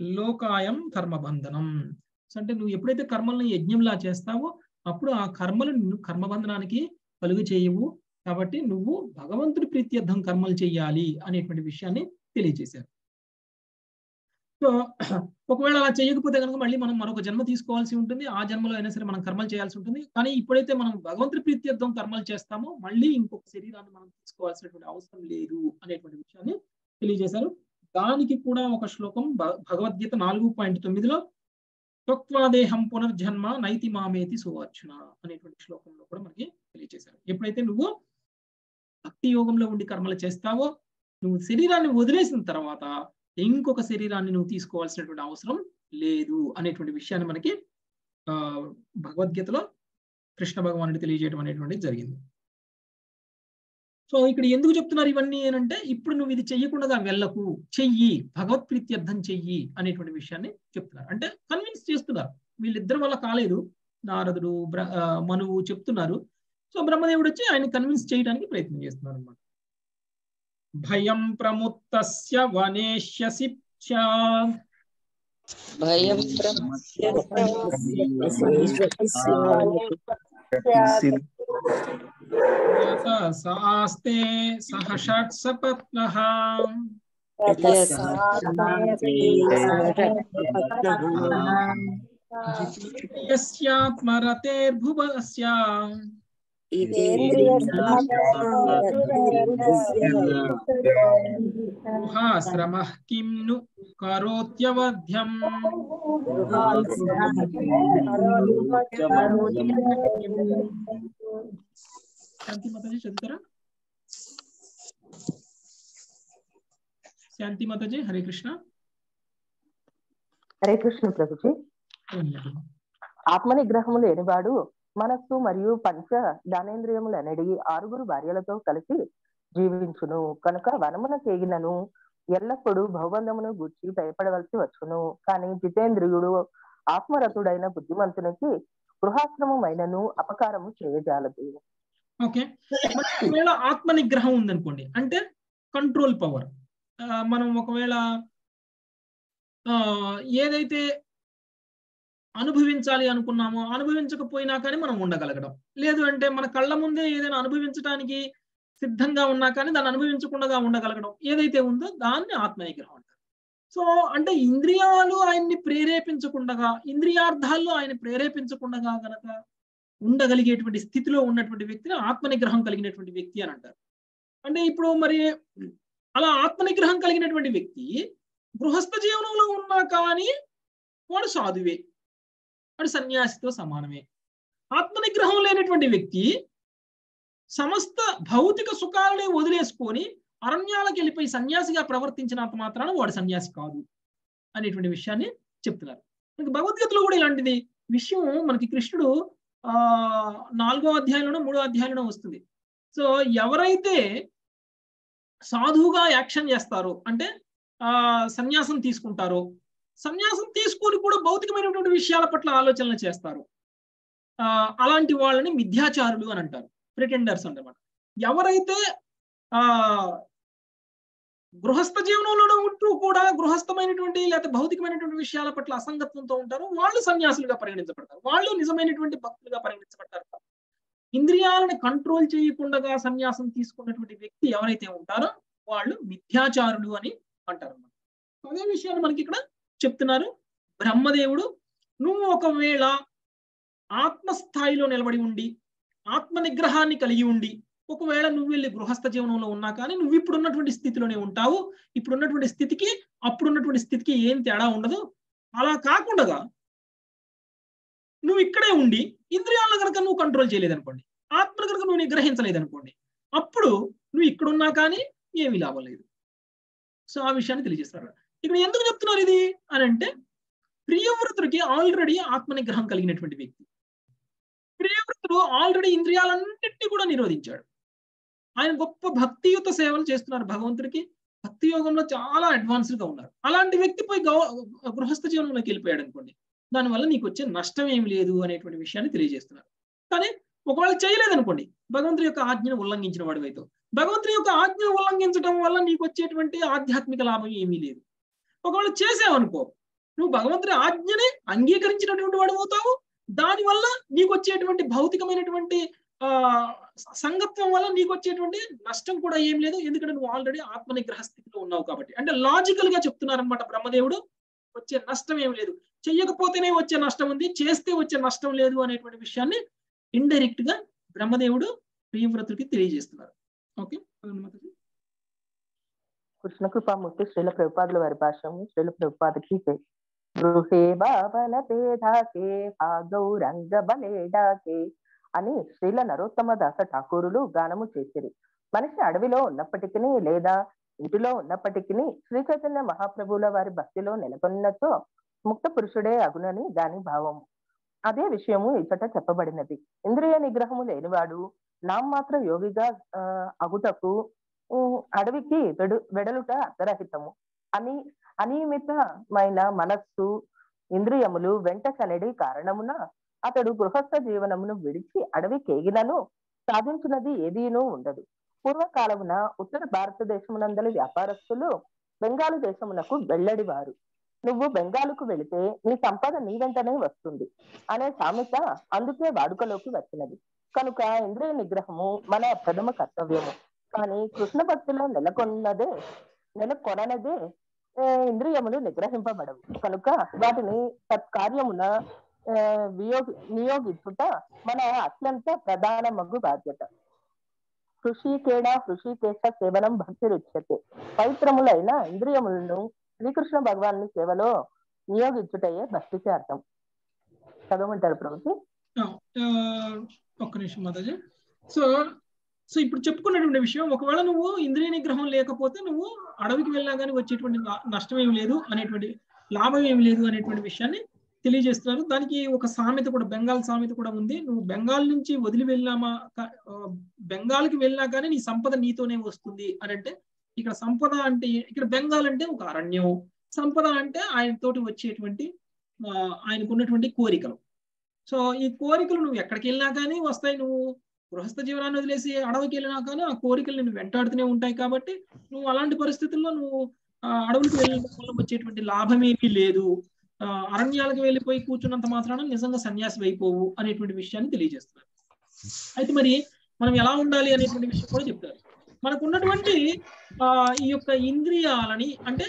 లోకాయం కర్మబంధనం. సో అంటే నువ్వు ఎప్పుడైతే కర్మల్ని యజ్ఞంలా చేస్తావో అప్పుడు ఆ కర్మలు నిన్ను కర్మబంధనానికి కలుగు చేయవు. కాబట్టి నువ్వు భగవంతుడి ప్రీత్యర్థం కర్మలు చేయాలి అనేటువంటి విషయాన్ని తెలియజేశారు. సో ఒకవేళ అలా చేయకపోతే కనుక మళ్ళీ మనం మరొక జన్మ తీసుకోవాల్సి ఉంటుంది. ఆ జన్మలో అయినా సరే మనం కర్మలు చేయాల్సి ఉంటుంది. కానీ ఇప్పుడైతే మనం భగవంతుడి ప్రీత్యర్థం కర్మలు చేస్తామో మళ్ళీ ఇంకొక శరీరాన్ని మనం తీసుకోవాల్సినటువంటి అవసరం లేదు అనేటువంటి విషయాన్ని తెలియజేశారు. దానికి కూడా ఒక శ్లోకం భగవద్గీత నాలుగు పాయింట్ తొమ్మిదిలో త్వక్వాదేహం పునర్జన్మ నైతి మామేతి సువార్చున అనేటువంటి శ్లోకంలో కూడా మనకి తెలియజేశారు ఎప్పుడైతే నువ్వు భక్తి యోగంలో ఉండి కర్మలు చేస్తావో నువ్వు శరీరాన్ని వదిలేసిన తర్వాత ఇంకొక శరీరాన్ని నువ్వు తీసుకోవాల్సినటువంటి అవసరం లేదు అనేటువంటి విషయాన్ని మనకి ఆ భగవద్గీతలో కృష్ణ భగవానుడు తెలియజేయడం అనేటువంటిది జరిగింది. సో ఇక్కడ ఎందుకు చెప్తున్నారు ఇవన్నీ అంటే ఇప్పుడు నువ్వు ఇది చెయ్యకుండా వెళ్ళకు. చెయ్యి. భగవత్ ప్రీత్యర్థం చెయ్యి అనేటువంటి విషయాన్ని చెప్తున్నారు. అంటే కన్విన్స్ చేస్తున్నారు. వీళ్ళిద్దరి వల్ల కాలేదు. నారదుడు మనువు చెప్తున్నారు. సో బ్రహ్మదేవుడు వచ్చి ఆయన కన్విన్స్ చేయడానికి ప్రయత్నం చేస్తున్నారు అనమాట భయం ప్రముత్తస్య వనేష్యసి. భయం सास्ते सह षट् सपत्नः यस्यात्मरतेर्भुवस्य गुहाश्रमः किं नु శాంతి మాతాజీ చదువుతారా? శాంతి మాతాజీ హరే కృష్ణ. హరే కృష్ణ ప్రభుజీ. ఆత్మ నిగ్రహము లేనివాడు మనస్సు మరియు పంచ జ్ఞానేంద్రియములు అనేది ఆరుగురు భార్యలతో కలిసి జీవించును. కనుక వనమున చేగినను ఎల్లప్పుడూ భౌబంధమును గుర్చి భయపడవలసి వచ్చును. కానీ జితేంద్రియుడు ఆత్మరతుడైన బుద్ధిమంతునికి గృహాశ్రమమైనను అపకారము చేయజాలదు. ఓకే. ఒకవేళ ఆత్మ నిగ్రహం ఉందనుకోండి అంటే కంట్రోల్ పవర్ మనం ఒకవేళ ఆ, ఏదైతే అనుభవించాలి అనుకున్నామో అనుభవించకపోయినా కానీ మనం ఉండగలగడం. లేదు అంటే మన కళ్ళ ముందే ఏదైనా అనుభవించడానికి సిద్ధంగా ఉన్నా కానీ దాన్ని అనుభవించకుండా ఉండగలగడం ఏదైతే ఉందో దాన్ని ఆత్మ నిగ్రహం అంటారు. సో అంటే ఇంద్రియాలు ఆయన్ని ప్రేరేపించకుండా ఇంద్రియార్థాల్లో ఆయన ప్రేరేపించకుండా గనక ఉండగలిగేటువంటి స్థితిలో ఉన్నటువంటి వ్యక్తిని ఆత్మ నిగ్రహం కలిగినటువంటి వ్యక్తి అని అంటారు. అంటే ఇప్పుడు మరి అలా ఆత్మనిగ్రహం కలిగినటువంటి వ్యక్తి గృహస్థ జీవనంలో ఉన్నా కానీ వాడు సాధువే వాడు సన్యాసితో సమానమే. ఆత్మనిగ్రహం లేనటువంటి వ్యక్తి సమస్త భౌతిక సుఖాలని వదిలేసుకొని అరణ్యాలకు వెళ్ళిపోయి సన్యాసిగా ప్రవర్తించినంత మాత్రాన వాడు సన్యాసి కాదు అనేటువంటి విషయాన్ని చెప్తున్నారు. మనకి భగవద్గీతలో కూడా ఇలాంటిది విషయం మనకి కృష్ణుడు ఆ నాలుగో అధ్యాయంలోనో మూడో అధ్యాయంలోనో వస్తుంది. సో ఎవరైతే సాధువుగా యాక్షన్ చేస్తారో అంటే ఆ సన్యాసం తీసుకుంటారో సన్యాసం తీసుకొని కూడా భౌతికమైనటువంటి విషయాల పట్ల ఆలోచనలు చేస్తారు. ఆ అలాంటి వాళ్ళని మిథ్యాచారులు అని అంటారు. ప్రిటెండర్స్ అన్నమాట ఎవరైతే ఆ గృహస్థ జీవనంలోనే ఉంటూ కూడా గృహస్థమైనటువంటి లేకపోతే భౌతికమైనటువంటి విషయాల పట్ల అసంగత్వంతో ఉంటారు. వాళ్ళు సన్యాసులుగా పరిగణించబడతారు. వాళ్ళు నిజమైనటువంటి భక్తులుగా పరిగణించబడతారు. ఇంద్రియాలను కంట్రోల్ చేయకుండా సన్యాసం తీసుకున్నటువంటి వ్యక్తి ఎవరైతే ఉంటారో వాళ్ళు మిథ్యాచారులు అని అంటారు అన్నమాట. అదే విషయాన్ని మనకి ఇక్కడ చెప్తున్నారు. బ్రహ్మదేవుడు నువ్వు ఒకవేళ ఆత్మస్థాయిలో నిలబడి ఉండి ఆత్మ నిగ్రహాన్ని కలిగి ఉండి ఒకవేళ నువ్వు వెళ్ళి గృహస్థ జీవనంలో ఉన్నా కానీ నువ్వు ఇప్పుడు ఉన్నటువంటి స్థితిలోనే ఉంటావు. ఇప్పుడు ఉన్నటువంటి స్థితికి అప్పుడు ఉన్నటువంటి స్థితికి ఏం తేడా ఉండదు. అలా కాకుండా నువ్వు ఇక్కడే ఉండి ఇంద్రియాలను కనుక నువ్వు కంట్రోల్ చేయలేదనుకోండి ఆత్మ కనుక నువ్వు నిగ్రహించలేదనుకోండి అప్పుడు నువ్వు ఇక్కడున్నా కానీ ఏమీ లాభం లేదు. సో ఆ విషయాన్ని తెలియజేస్తారు ఇక్కడ ఎందుకు చెప్తున్నారు ఇది? అని అంటే ప్రియవ్రతుడికి ఆల్రెడీ ఆత్మ నిగ్రహం కలిగినటువంటి వ్యక్తి. ప్రియవ్రతుడు ఆల్రెడీ ఇంద్రియాలన్నింటినీ కూడా నిరోధించాడు. ఆయన గొప్ప భక్తియుత సేవలు చేస్తున్నారు భగవంతుడికి. భక్తి యోగంలో చాలా అడ్వాన్స్డ్గా ఉన్నారు. అలాంటి వ్యక్తి పోయి గౌ గృహస్థ జీవనంలోకి వెళ్ళిపోయాడు అనుకోండి దానివల్ల నీకు వచ్చే నష్టం ఏం లేదు అనేటువంటి విషయాన్ని తెలియజేస్తున్నారు. కానీ ఒకవేళ చేయలేదనుకోండి భగవంతుడి యొక్క ఆజ్ఞను ఉల్లంఘించిన వాడు అయితే భగవంతుడి యొక్క ఆజ్ఞను ఉల్లంఘించడం వల్ల నీకు వచ్చేటువంటి ఆధ్యాత్మిక లాభం ఏమీ లేదు. ఒకవేళ చేసావనుకో నువ్వు భగవంతుడి ఆజ్ఞని అంగీకరించినటువంటి వాడు అవుతావు. దానివల్ల నీకు వచ్చేటువంటి భౌతికమైనటువంటి ఆ సంగత్వం వల్ల నీకు వచ్చేటువంటి నష్టం కూడా ఏం లేదు. ఎందుకంటే నువ్వు ఆల్రెడీ ఆత్మ నిగ్రహ స్థితిలో ఉన్నావు కాబట్టి. అంటే లాజికల్గా చెప్తున్నారనమాట బ్రహ్మదేవుడు. వచ్చే నష్టం ఏం లేదు. చెయ్యకపోతేనే వచ్చే నష్టం ఉంది. చేస్తే వచ్చే నష్టం లేదు అనేటువంటి విషయాన్ని ఇండైరెక్ట్గా బ్రహ్మదేవుడు ప్రియవ్రతుడికి తెలియజేస్తున్నారు. ఓకే కృష్ణ కృపామూర్తి శ్రీల ప్రభుపాదుల వారి భాషము శ్రీల ప్రభుపాదకి గృహే బాబల పేదాకే ఆ గౌరంగ బలేడాకే అని శ్రీల నరోత్తమ దాస ఠాకూరులు గానము చేసిరి. మనిషి అడవిలో ఉన్నప్పటికీ లేదా ఇంటిలో ఉన్నప్పటికీ శ్రీ చైతన్య మహాప్రభువుల వారి భక్తిలో నెలకొన్నచో ముక్త పురుషుడే అగునని దాని భావము. అదే విషయము ఇచ్చట చెప్పబడినది. ఇంద్రియ నిగ్రహము లేనివాడు నామాత్ర యోగిగా అగుటకు అడవికి వెడు వెడలుట అర్ధరహితము అని అనియమితమైన మనస్సు ఇంద్రియములు వెంట కనడి కారణమున అతడు గృహస్థ జీవనమును విడిచి అడవి కేగినను సాధించినది ఏదీనూ ఉండదు. పూర్వకాలమున ఉత్తర భారతదేశమునందలి వ్యాపారస్తులు బెంగాలు దేశమునకు వెళ్ళడివారు నువ్వు బెంగాలుకు వెళితే నీ సంపద నీ వెంటనే వస్తుంది అనే సామెత అందుకే వాడుకలోకి వచ్చినది. కనుక ఇంద్రియ నిగ్రహము మన ప్రథమ కర్తవ్యము. కానీ కృష్ణ భక్తిలో నెలకొన్నదే నెలకొననదే ఇంద్రియములు నిగ్రహింపబడవు. కనుక వాటిని సత్కార్యమున ఆ, నియోగించుట మన అత్యంత ప్రధాన మగ్గు బాధ్యత. కృషికేణ కృషికేశ సేవనం భక్తి రుచ్యతే పవిత్రములైన ఇంద్రియములను శ్రీకృష్ణ భగవాన్ సేవలో నియోగించుటయే భక్తికి అర్థం. చదవమంటారు ప్రభుత్వ ఆ, ఒక్క నిమిషం మాతాజీ. సో సో ఇప్పుడు చెప్పుకున్నటువంటి విషయం ఒకవేళ నువ్వు ఇంద్రియ నిగ్రహం లేకపోతే నువ్వు అడవికి వెళ్ళినా కానీ వచ్చేటువంటి నష్టం ఏమి లేదు అనేటువంటి లాభం ఏమి లేదు అనేటువంటి విషయాన్ని తెలియజేస్తున్నారు. దానికి ఒక సామెత కూడా బెంగాల్ సామెత కూడా ఉంది. నువ్వు బెంగాల్ నుంచి వదిలి వెళ్ళినామా బెంగాల్కి వెళ్ళినా కానీ నీ సంపద నీతోనే వస్తుంది అని అంటే ఇక్కడ సంపద అంటే ఇక్కడ బెంగాల్ అంటే ఒక అరణ్యం. సంపద అంటే ఆయనతోటి వచ్చేటువంటి ఆయనకు ఉన్నటువంటి కోరికలు. సో ఈ కోరికలు నువ్వు ఎక్కడికి వెళ్ళినా కానీ వస్తాయి. నువ్వు గృహస్థ జీవనాన్ని వదిలేసి అడవికి వెళ్ళినా కానీ ఆ కోరికలు నేను వెంటాడుతూనే ఉంటాయి కాబట్టి నువ్వు అలాంటి పరిస్థితుల్లో నువ్వు అడవులకు వెళ్ళడం వల్ల వచ్చేటువంటి లాభం ఏమీ లేదు. అరణ్యాలకు వెళ్ళిపోయి కూర్చున్నంత మాత్రాన నిజంగా సన్యాసి అయిపోవు అనేటువంటి విషయాన్ని తెలియజేస్తున్నారు. అయితే మరి మనం ఎలా ఉండాలి అనేటువంటి విషయం కూడా చెప్తారు. మనకు ఉన్నటువంటి ఆ ఈ యొక్క ఇంద్రియాలని అంటే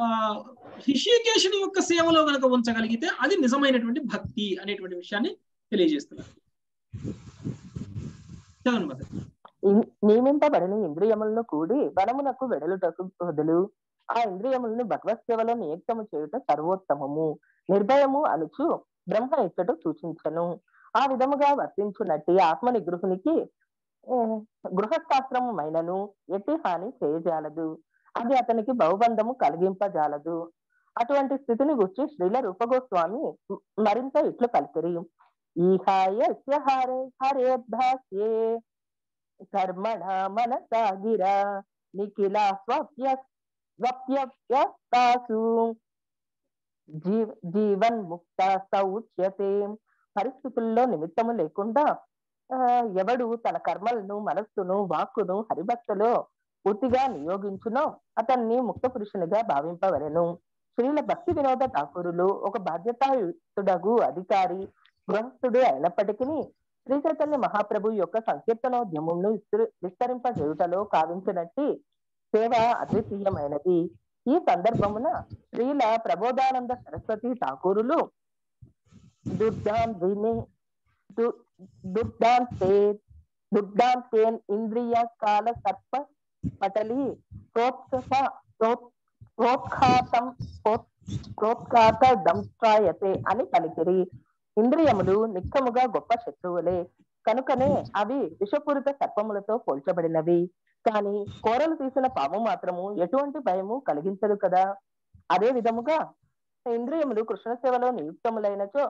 ఆ ఋషికేశుని యొక్క సేవలో కనుక ఉంచగలిగితే అది నిజమైనటువంటి భక్తి అనేటువంటి విషయాన్ని తెలియజేస్తున్నారు. చదవండి మాత ఇన్- ఇంద్రియములను కూడి వనమునకు వెడలుటకు వదులు ఆ ఇంద్రియములను భగవత్ సేవలో నియుక్తము చేయుట సర్వోత్తమము. నిర్భయము అనుచు బ్రహ్మ ఇచ్చట సూచించను. ఆ విధముగా వర్తించునట్టి ఆత్మ నిగృహునికి గృహస్థాశ్రమమైనను ఎట్టి హాని చేయజాలదు. అది అతనికి బహుబంధము కలిగింపజాలదు. అటువంటి స్థితిని గుర్చి శ్రీల రూపగోస్వామి మరింత ఇట్లు కలిసిరి ఈహాయ హరే హరేభ్యాస్యే కర్మణ మనసా గిరా. నిఖిల స్వప్య జీవ జీవన్ ముక్త సౌచ్యతే పరిస్థితుల్లో నిమిత్తము లేకుండా ఎవడు తన కర్మలను మనస్సును వాక్కును హరిభక్తలో పూర్తిగా నియోగించునో అతన్ని ముక్త పురుషునిగా భావింపవలెను. శ్రీల భక్తి వినోద ఠాకూరులు ఒక బాధ్యతాయుతుడగు అధికారి గృహస్థుడు అయినప్పటికీ శ్రీ చైతన్య మహాప్రభు యొక్క సంకీర్తనోద్యమంను విస్తరి విస్తరింపజేయుటలో కావించినట్టి సేవ అద్వితీయమైనది. ఈ సందర్భమున శ్రీల ప్రబోధానంద సరస్వతి ఠాకూరులు దుర్దాంతేన్ ఇంద్రియ కాల సర్ప పటలి ప్రోత్సహ ప్రోత్- ప్రోత్ఖాతం అని పలికిరి. ఇంద్రియములు నిత్యముగా గొప్ప శత్రువులే. కనుకనే అవి విషపూరిత సర్పములతో పోల్చబడినవి. కానీ కోరలు తీసిన పాము మాత్రము ఎటువంటి భయము కలిగించదు కదా. అదే విధముగా ఇంద్రియములు కృష్ణ సేవలో నియుక్తములైనచో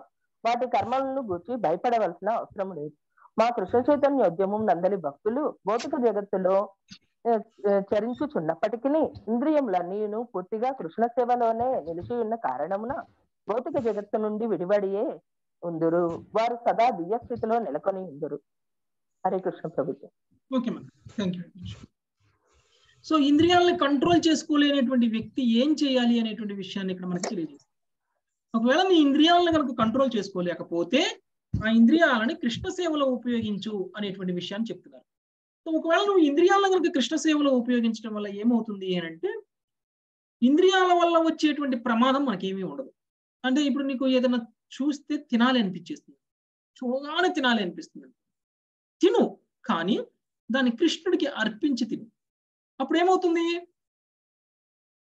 వాటి కర్మలను గూర్చి భయపడవలసిన అవసరం లేదు. మా కృష్ణ చైతన్య ఉద్యమం నందలి భక్తులు భౌతిక జగత్తులో చరించుచున్నప్పటికీ ఇంద్రియములన్నీను పూర్తిగా కృష్ణ సేవలోనే నిలిచి ఉన్న కారణమున భౌతిక జగత్తు నుండి విడివడియే ఉందురు. వారు సదా దియస్థితిలో నెలకొని ఉందరు. హరే కృష్ణ ప్రభుత్వం okay madam. Thank you so ఇంద్రియాలను కంట్రోల్ చేసుకోలేనటువంటి వ్యక్తి ఏం చేయాలి అనేటువంటి విషయాన్ని ఇక్కడ మనకి తెలియజేస్తుంది. ఒకవేళ నీ ఇంద్రియాలను కనుక కంట్రోల్ చేసుకోలేకపోతే ఆ ఇంద్రియాలని కృష్ణ సేవలో ఉపయోగించు అనేటువంటి విషయాన్ని చెప్తున్నారు. సో ఒకవేళ నువ్వు ఇంద్రియాలను కనుక కృష్ణ సేవలో ఉపయోగించడం వల్ల ఏమవుతుంది అని అంటే ఇంద్రియాల వల్ల వచ్చేటువంటి ప్రమాదం మనకేమీ ఉండదు. అంటే ఇప్పుడు నీకు ఏదైనా చూస్తే తినాలి అనిపించేస్తుంది. చూడగానే తినాలి అనిపిస్తుంది. తిను కానీ దాన్ని కృష్ణుడికి అర్పించి తిను. అప్పుడు ఏమవుతుంది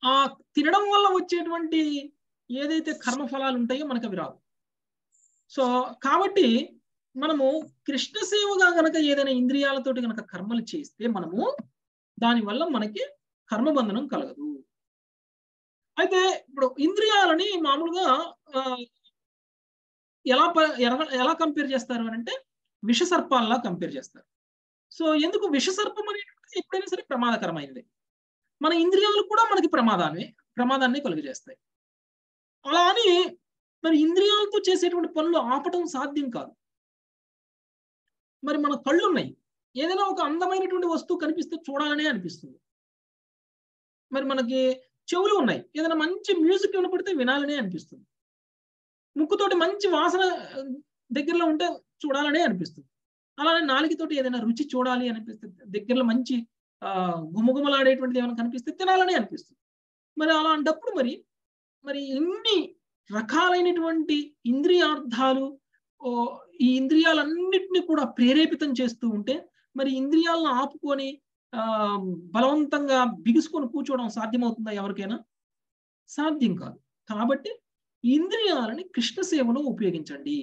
ఆ తినడం వల్ల వచ్చేటువంటి ఏదైతే కర్మఫలాలు ఉంటాయో మనకు అవి రావు. సో కాబట్టి మనము కృష్ణ సేవగా గనక ఏదైనా ఇంద్రియాలతోటి గనక కర్మలు చేస్తే మనము దానివల్ల మనకి కర్మబంధనం కలగదు. అయితే ఇప్పుడు ఇంద్రియాలని మామూలుగా ఆ, ఎలా ప- ఎలా- ఎలా కంపేర్ చేస్తారు అని అంటే విషసర్పాల్లా కంపేర్ చేస్తారు. సో ఎందుకు విషసర్పం అనేటువంటిది ఎప్పుడైనా సరే ప్రమాదకరమైనది. మన ఇంద్రియాలు కూడా మనకి ప్రమాదాన్ని ప్రమాదాన్ని కలుగజేస్తాయి. అలా అని మరి ఇంద్రియాలతో చేసేటువంటి పనులు ఆపటం సాధ్యం కాదు. మరి మన కళ్ళు ఉన్నాయి ఏదైనా ఒక అందమైనటువంటి వస్తువు కనిపిస్తే చూడాలనే అనిపిస్తుంది. మరి మనకి చెవులు ఉన్నాయి. ఏదైనా మంచి మ్యూజిక్ వినపడితే వినాలనే అనిపిస్తుంది. ముక్కుతోటి మంచి వాసన దగ్గరలో ఉంటే చూడాలనే అనిపిస్తుంది. అలానే నాలుగుతోటి ఏదైనా రుచి చూడాలి అనిపిస్తే దగ్గరలో మంచి ఆ గుమగుమలాడేటువంటిది ఏమైనా కనిపిస్తే తినాలని అనిపిస్తుంది. మరి అలాంటప్పుడు మరి మరి ఇన్ని రకాలైనటువంటి ఇంద్రియార్థాలు ఓ, ఈ ఇంద్రియాలన్నిటిని కూడా ప్రేరేపితం చేస్తూ ఉంటే మరి ఇంద్రియాలను ఆపుకొని ఆ బలవంతంగా బిగుసుకొని కూర్చోవడం సాధ్యమవుతుందా ఎవరికైనా? సాధ్యం కాదు. కాబట్టి ఇంద్రియాలని కృష్ణ సేవలో ఉపయోగించండి.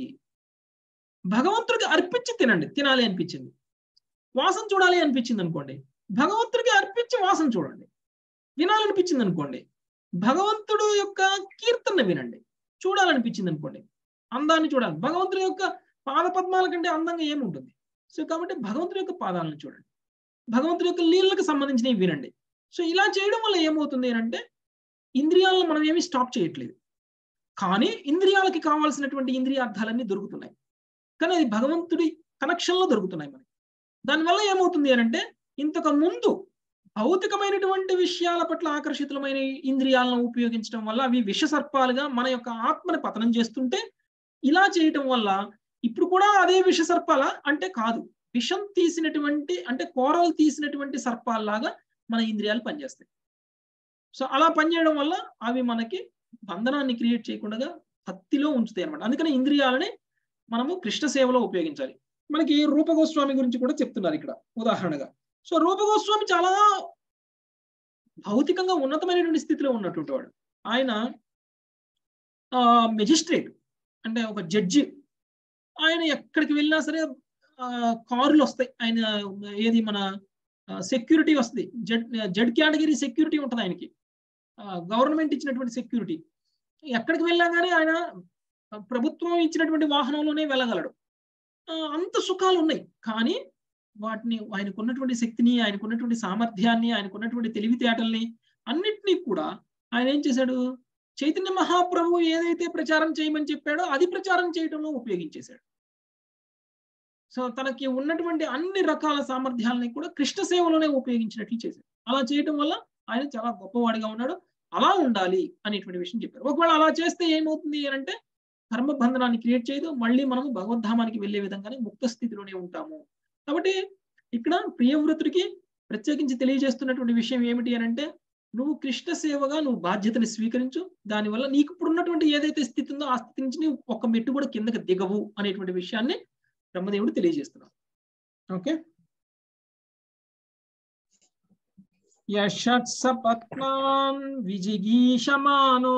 భగవంతుడికి అర్పించి తినండి. తినాలి అనిపించింది. వాసన చూడాలి అనిపించింది అనుకోండి. భగవంతుడికి అర్పించి వాసన చూడండి. వినాలనిపించింది అనుకోండి. భగవంతుడు యొక్క కీర్తన వినండి. చూడాలనిపించింది అనుకోండి. అందాన్ని చూడాలి. భగవంతుడి యొక్క పాద పద్మాల కంటే అందంగా ఏముంటుంది సో కాబట్టి భగవంతుడి యొక్క పాదాలను చూడండి. భగవంతుడి యొక్క లీలలకు సంబంధించినవి వినండి. సో ఇలా చేయడం వల్ల ఏమవుతుంది అంటే ఇంద్రియాలను మనం ఏమీ స్టాప్ చేయట్లేదు. కానీ ఇంద్రియాలకి కావాల్సినటువంటి ఇంద్రియార్థాలన్నీ దొరుకుతున్నాయి. కానీ అది భగవంతుడి కనెక్షన్లో దొరుకుతున్నాయి మనకి. దానివల్ల ఏమవుతుంది అని అంటే ఇంతకు ముందు భౌతికమైనటువంటి విషయాల పట్ల ఆకర్షితులమైన ఇంద్రియాలను ఉపయోగించడం వల్ల అవి విషసర్పాలుగా మన యొక్క ఆత్మని పతనం చేస్తుంటే ఇలా చేయటం వల్ల ఇప్పుడు కూడా అదే విష సర్పాల అంటే కాదు. విషం తీసినటువంటి అంటే కోరలు తీసినటువంటి సర్పాల్లాగా మన ఇంద్రియాలు పనిచేస్తాయి. సో అలా పనిచేయడం వల్ల అవి మనకి బంధనాన్ని క్రియేట్ చేయకుండా పత్తిలో ఉంచుతాయి అనమాట అందుకని ఇంద్రియాలని మనము కృష్ణ సేవలో ఉపయోగించాలి. మనకి రూపగోస్వామి గురించి కూడా చెప్తున్నారు ఇక్కడ ఉదాహరణగా. సో రూపగోస్వామి చాలా భౌతికంగా ఉన్నతమైనటువంటి స్థితిలో ఉన్నటువంటి వాడు. ఆయన మెజిస్ట్రేట్ అంటే ఒక జడ్జి ఆయన ఎక్కడికి వెళ్ళినా సరే కారులు వస్తాయి. ఆయన ఏది మన సెక్యూరిటీ వస్తుంది. జడ్ జడ్ కేటగిరీ సెక్యూరిటీ ఉంటుంది ఆయనకి. గవర్నమెంట్ ఇచ్చినటువంటి సెక్యూరిటీ ఎక్కడికి వెళ్ళినా కానీ ఆయన ప్రభుత్వం ఇచ్చినటువంటి వాహనంలోనే వెళ్ళగలడు. అంత సుఖాలు ఉన్నాయి కానీ వాటిని ఆయనకు ఉన్నటువంటి శక్తిని ఆయనకున్నటువంటి సామర్థ్యాన్ని ఆయనకు ఉన్నటువంటి తెలివితేటల్ని అన్నిటినీ కూడా ఆయన ఏం చేశాడు? చైతన్య మహాప్రభు ఏదైతే ప్రచారం చేయమని చెప్పాడో అది ప్రచారం చేయడంలో ఉపయోగించేశాడు. సో తనకి ఉన్నటువంటి అన్ని రకాల సామర్థ్యాలని కూడా కృష్ణ సేవలోనే ఉపయోగించినట్లు చేశాడు. అలా చేయడం వల్ల ఆయన చాలా గొప్పవాడిగా ఉన్నాడు. అలా ఉండాలి అనేటువంటి విషయం చెప్పారు. ఒకవేళ అలా చేస్తే ఏమవుతుంది అని అంటే కర్మబంధనాన్ని క్రియేట్ చేయదు మళ్ళీ మనము భగవద్ధామానికి వెళ్ళే విధంగానే ముక్త స్థితిలోనే ఉంటాము. కాబట్టి ఇక్కడ ప్రియవృతుడికి ప్రత్యేకించి తెలియజేస్తున్నటువంటి విషయం ఏమిటి అని అంటే నువ్వు కృష్ణ సేవగా నువ్వు బాధ్యతని స్వీకరించు దానివల్ల నీకు ఇప్పుడు ఉన్నటువంటి ఏదైతే స్థితి ఉందో ఆ స్థితి నుంచి నువ్వు ఒక మెట్టు కూడా కిందకి దిగవు అనేటువంటి విషయాన్ని బ్రహ్మదేవుడు తెలియజేస్తున్నాడు. ఓకే? యషత్స పత్నాన్ విజిగీషమానో.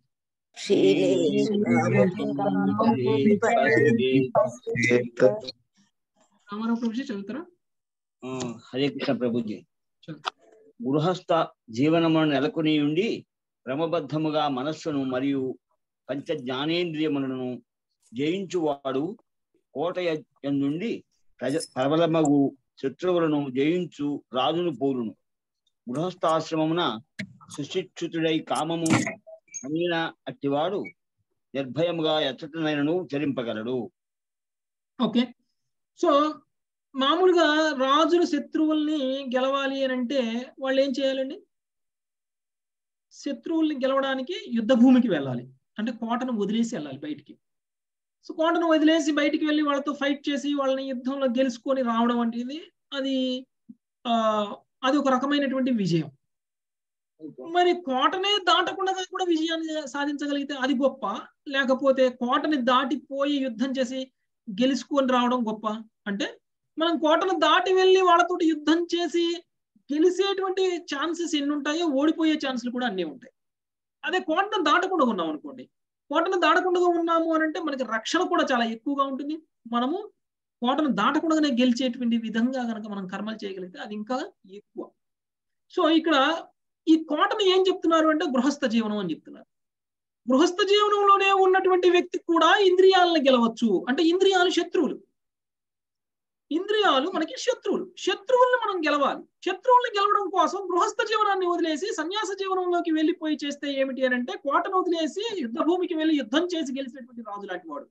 రామారావు ప్రభుజీ చదువుతారా? ఆ, హరే కృష్ణ ప్రభుజీ. గృహస్థ జీవనమును నెలకొని ఉండి క్రమబద్ధముగా మనస్సును మరియు పంచ జ్ఞానేంద్రియములను జయించువాడు కోట య- నుండి ప్రజ ప్రబలమగు శత్రువులను జయించు రాజును పోరును గృహస్థాశ్రమమున సుశిక్షితుడై కామము అనిన అట్టివాడు నిర్భయముగా ఎచ్చటనైనను చరింపగలడు. ఓకే. సో మామూలుగా రాజుల శత్రువుల్ని గెలవాలి అని అంటే వాళ్ళు ఏం చేయాలండి? శత్రువుల్ని గెలవడానికి యుద్ధ భూమికి వెళ్ళాలి. అంటే కోటను వదిలేసి వెళ్ళాలి బయటికి. సో కోటను వదిలేసి బయటికి వెళ్ళి వాళ్ళతో ఫైట్ చేసి వాళ్ళని యుద్ధంలో గెలుచుకొని రావడం వంటిది అది ఆ అది ఒక రకమైనటువంటి విజయం. మరి కోటనే దాటకుండా కూడా విజయాన్ని సాధించగలిగితే అది గొప్ప. లేకపోతే కోటని దాటిపోయి యుద్ధం చేసి గెలుచుకొని రావడం గొప్ప. అంటే మనం కోటను దాటి వెళ్ళి వాళ్ళతోటి యుద్ధం చేసి గెలిచేటువంటి ఛాన్సెస్ ఎన్ని ఉంటాయో ఓడిపోయే ఛాన్సులు కూడా అన్నీ ఉంటాయి. అదే కోటను దాటకుండా ఉన్నాం అనుకోండి. కోటను దాటకుండా ఉన్నాము అని అంటే మనకి రక్షణ కూడా చాలా ఎక్కువగా ఉంటుంది. మనము కోటను దాటకుండానే గెలిచేటువంటి విధంగా కనుక మనం కర్మలు చేయగలిగితే అది ఇంకా ఎక్కువ. సో ఇక్కడ ఈ కోటను ఏం చెప్తున్నారు అంటే గృహస్థ జీవనం అని చెప్తున్నారు. గృహస్థ జీవనంలోనే ఉన్నటువంటి వ్యక్తి కూడా ఇంద్రియాలను గెలవచ్చు. అంటే ఇంద్రియాలు శత్రువులు. ఇంద్రియాలు మనకి శత్రువులు. శత్రువుల్ని మనం గెలవాలి. శత్రువుల్ని గెలవడం కోసం గృహస్థ జీవనాన్ని వదిలేసి సన్యాస జీవనంలోకి వెళ్ళిపోయి చేస్తే ఏమిటి అని అంటే కోటను వదిలేసి యుద్ధ భూమికి వెళ్ళి యుద్ధం చేసి గెలిచినటువంటి రాజు లాంటి వాడు.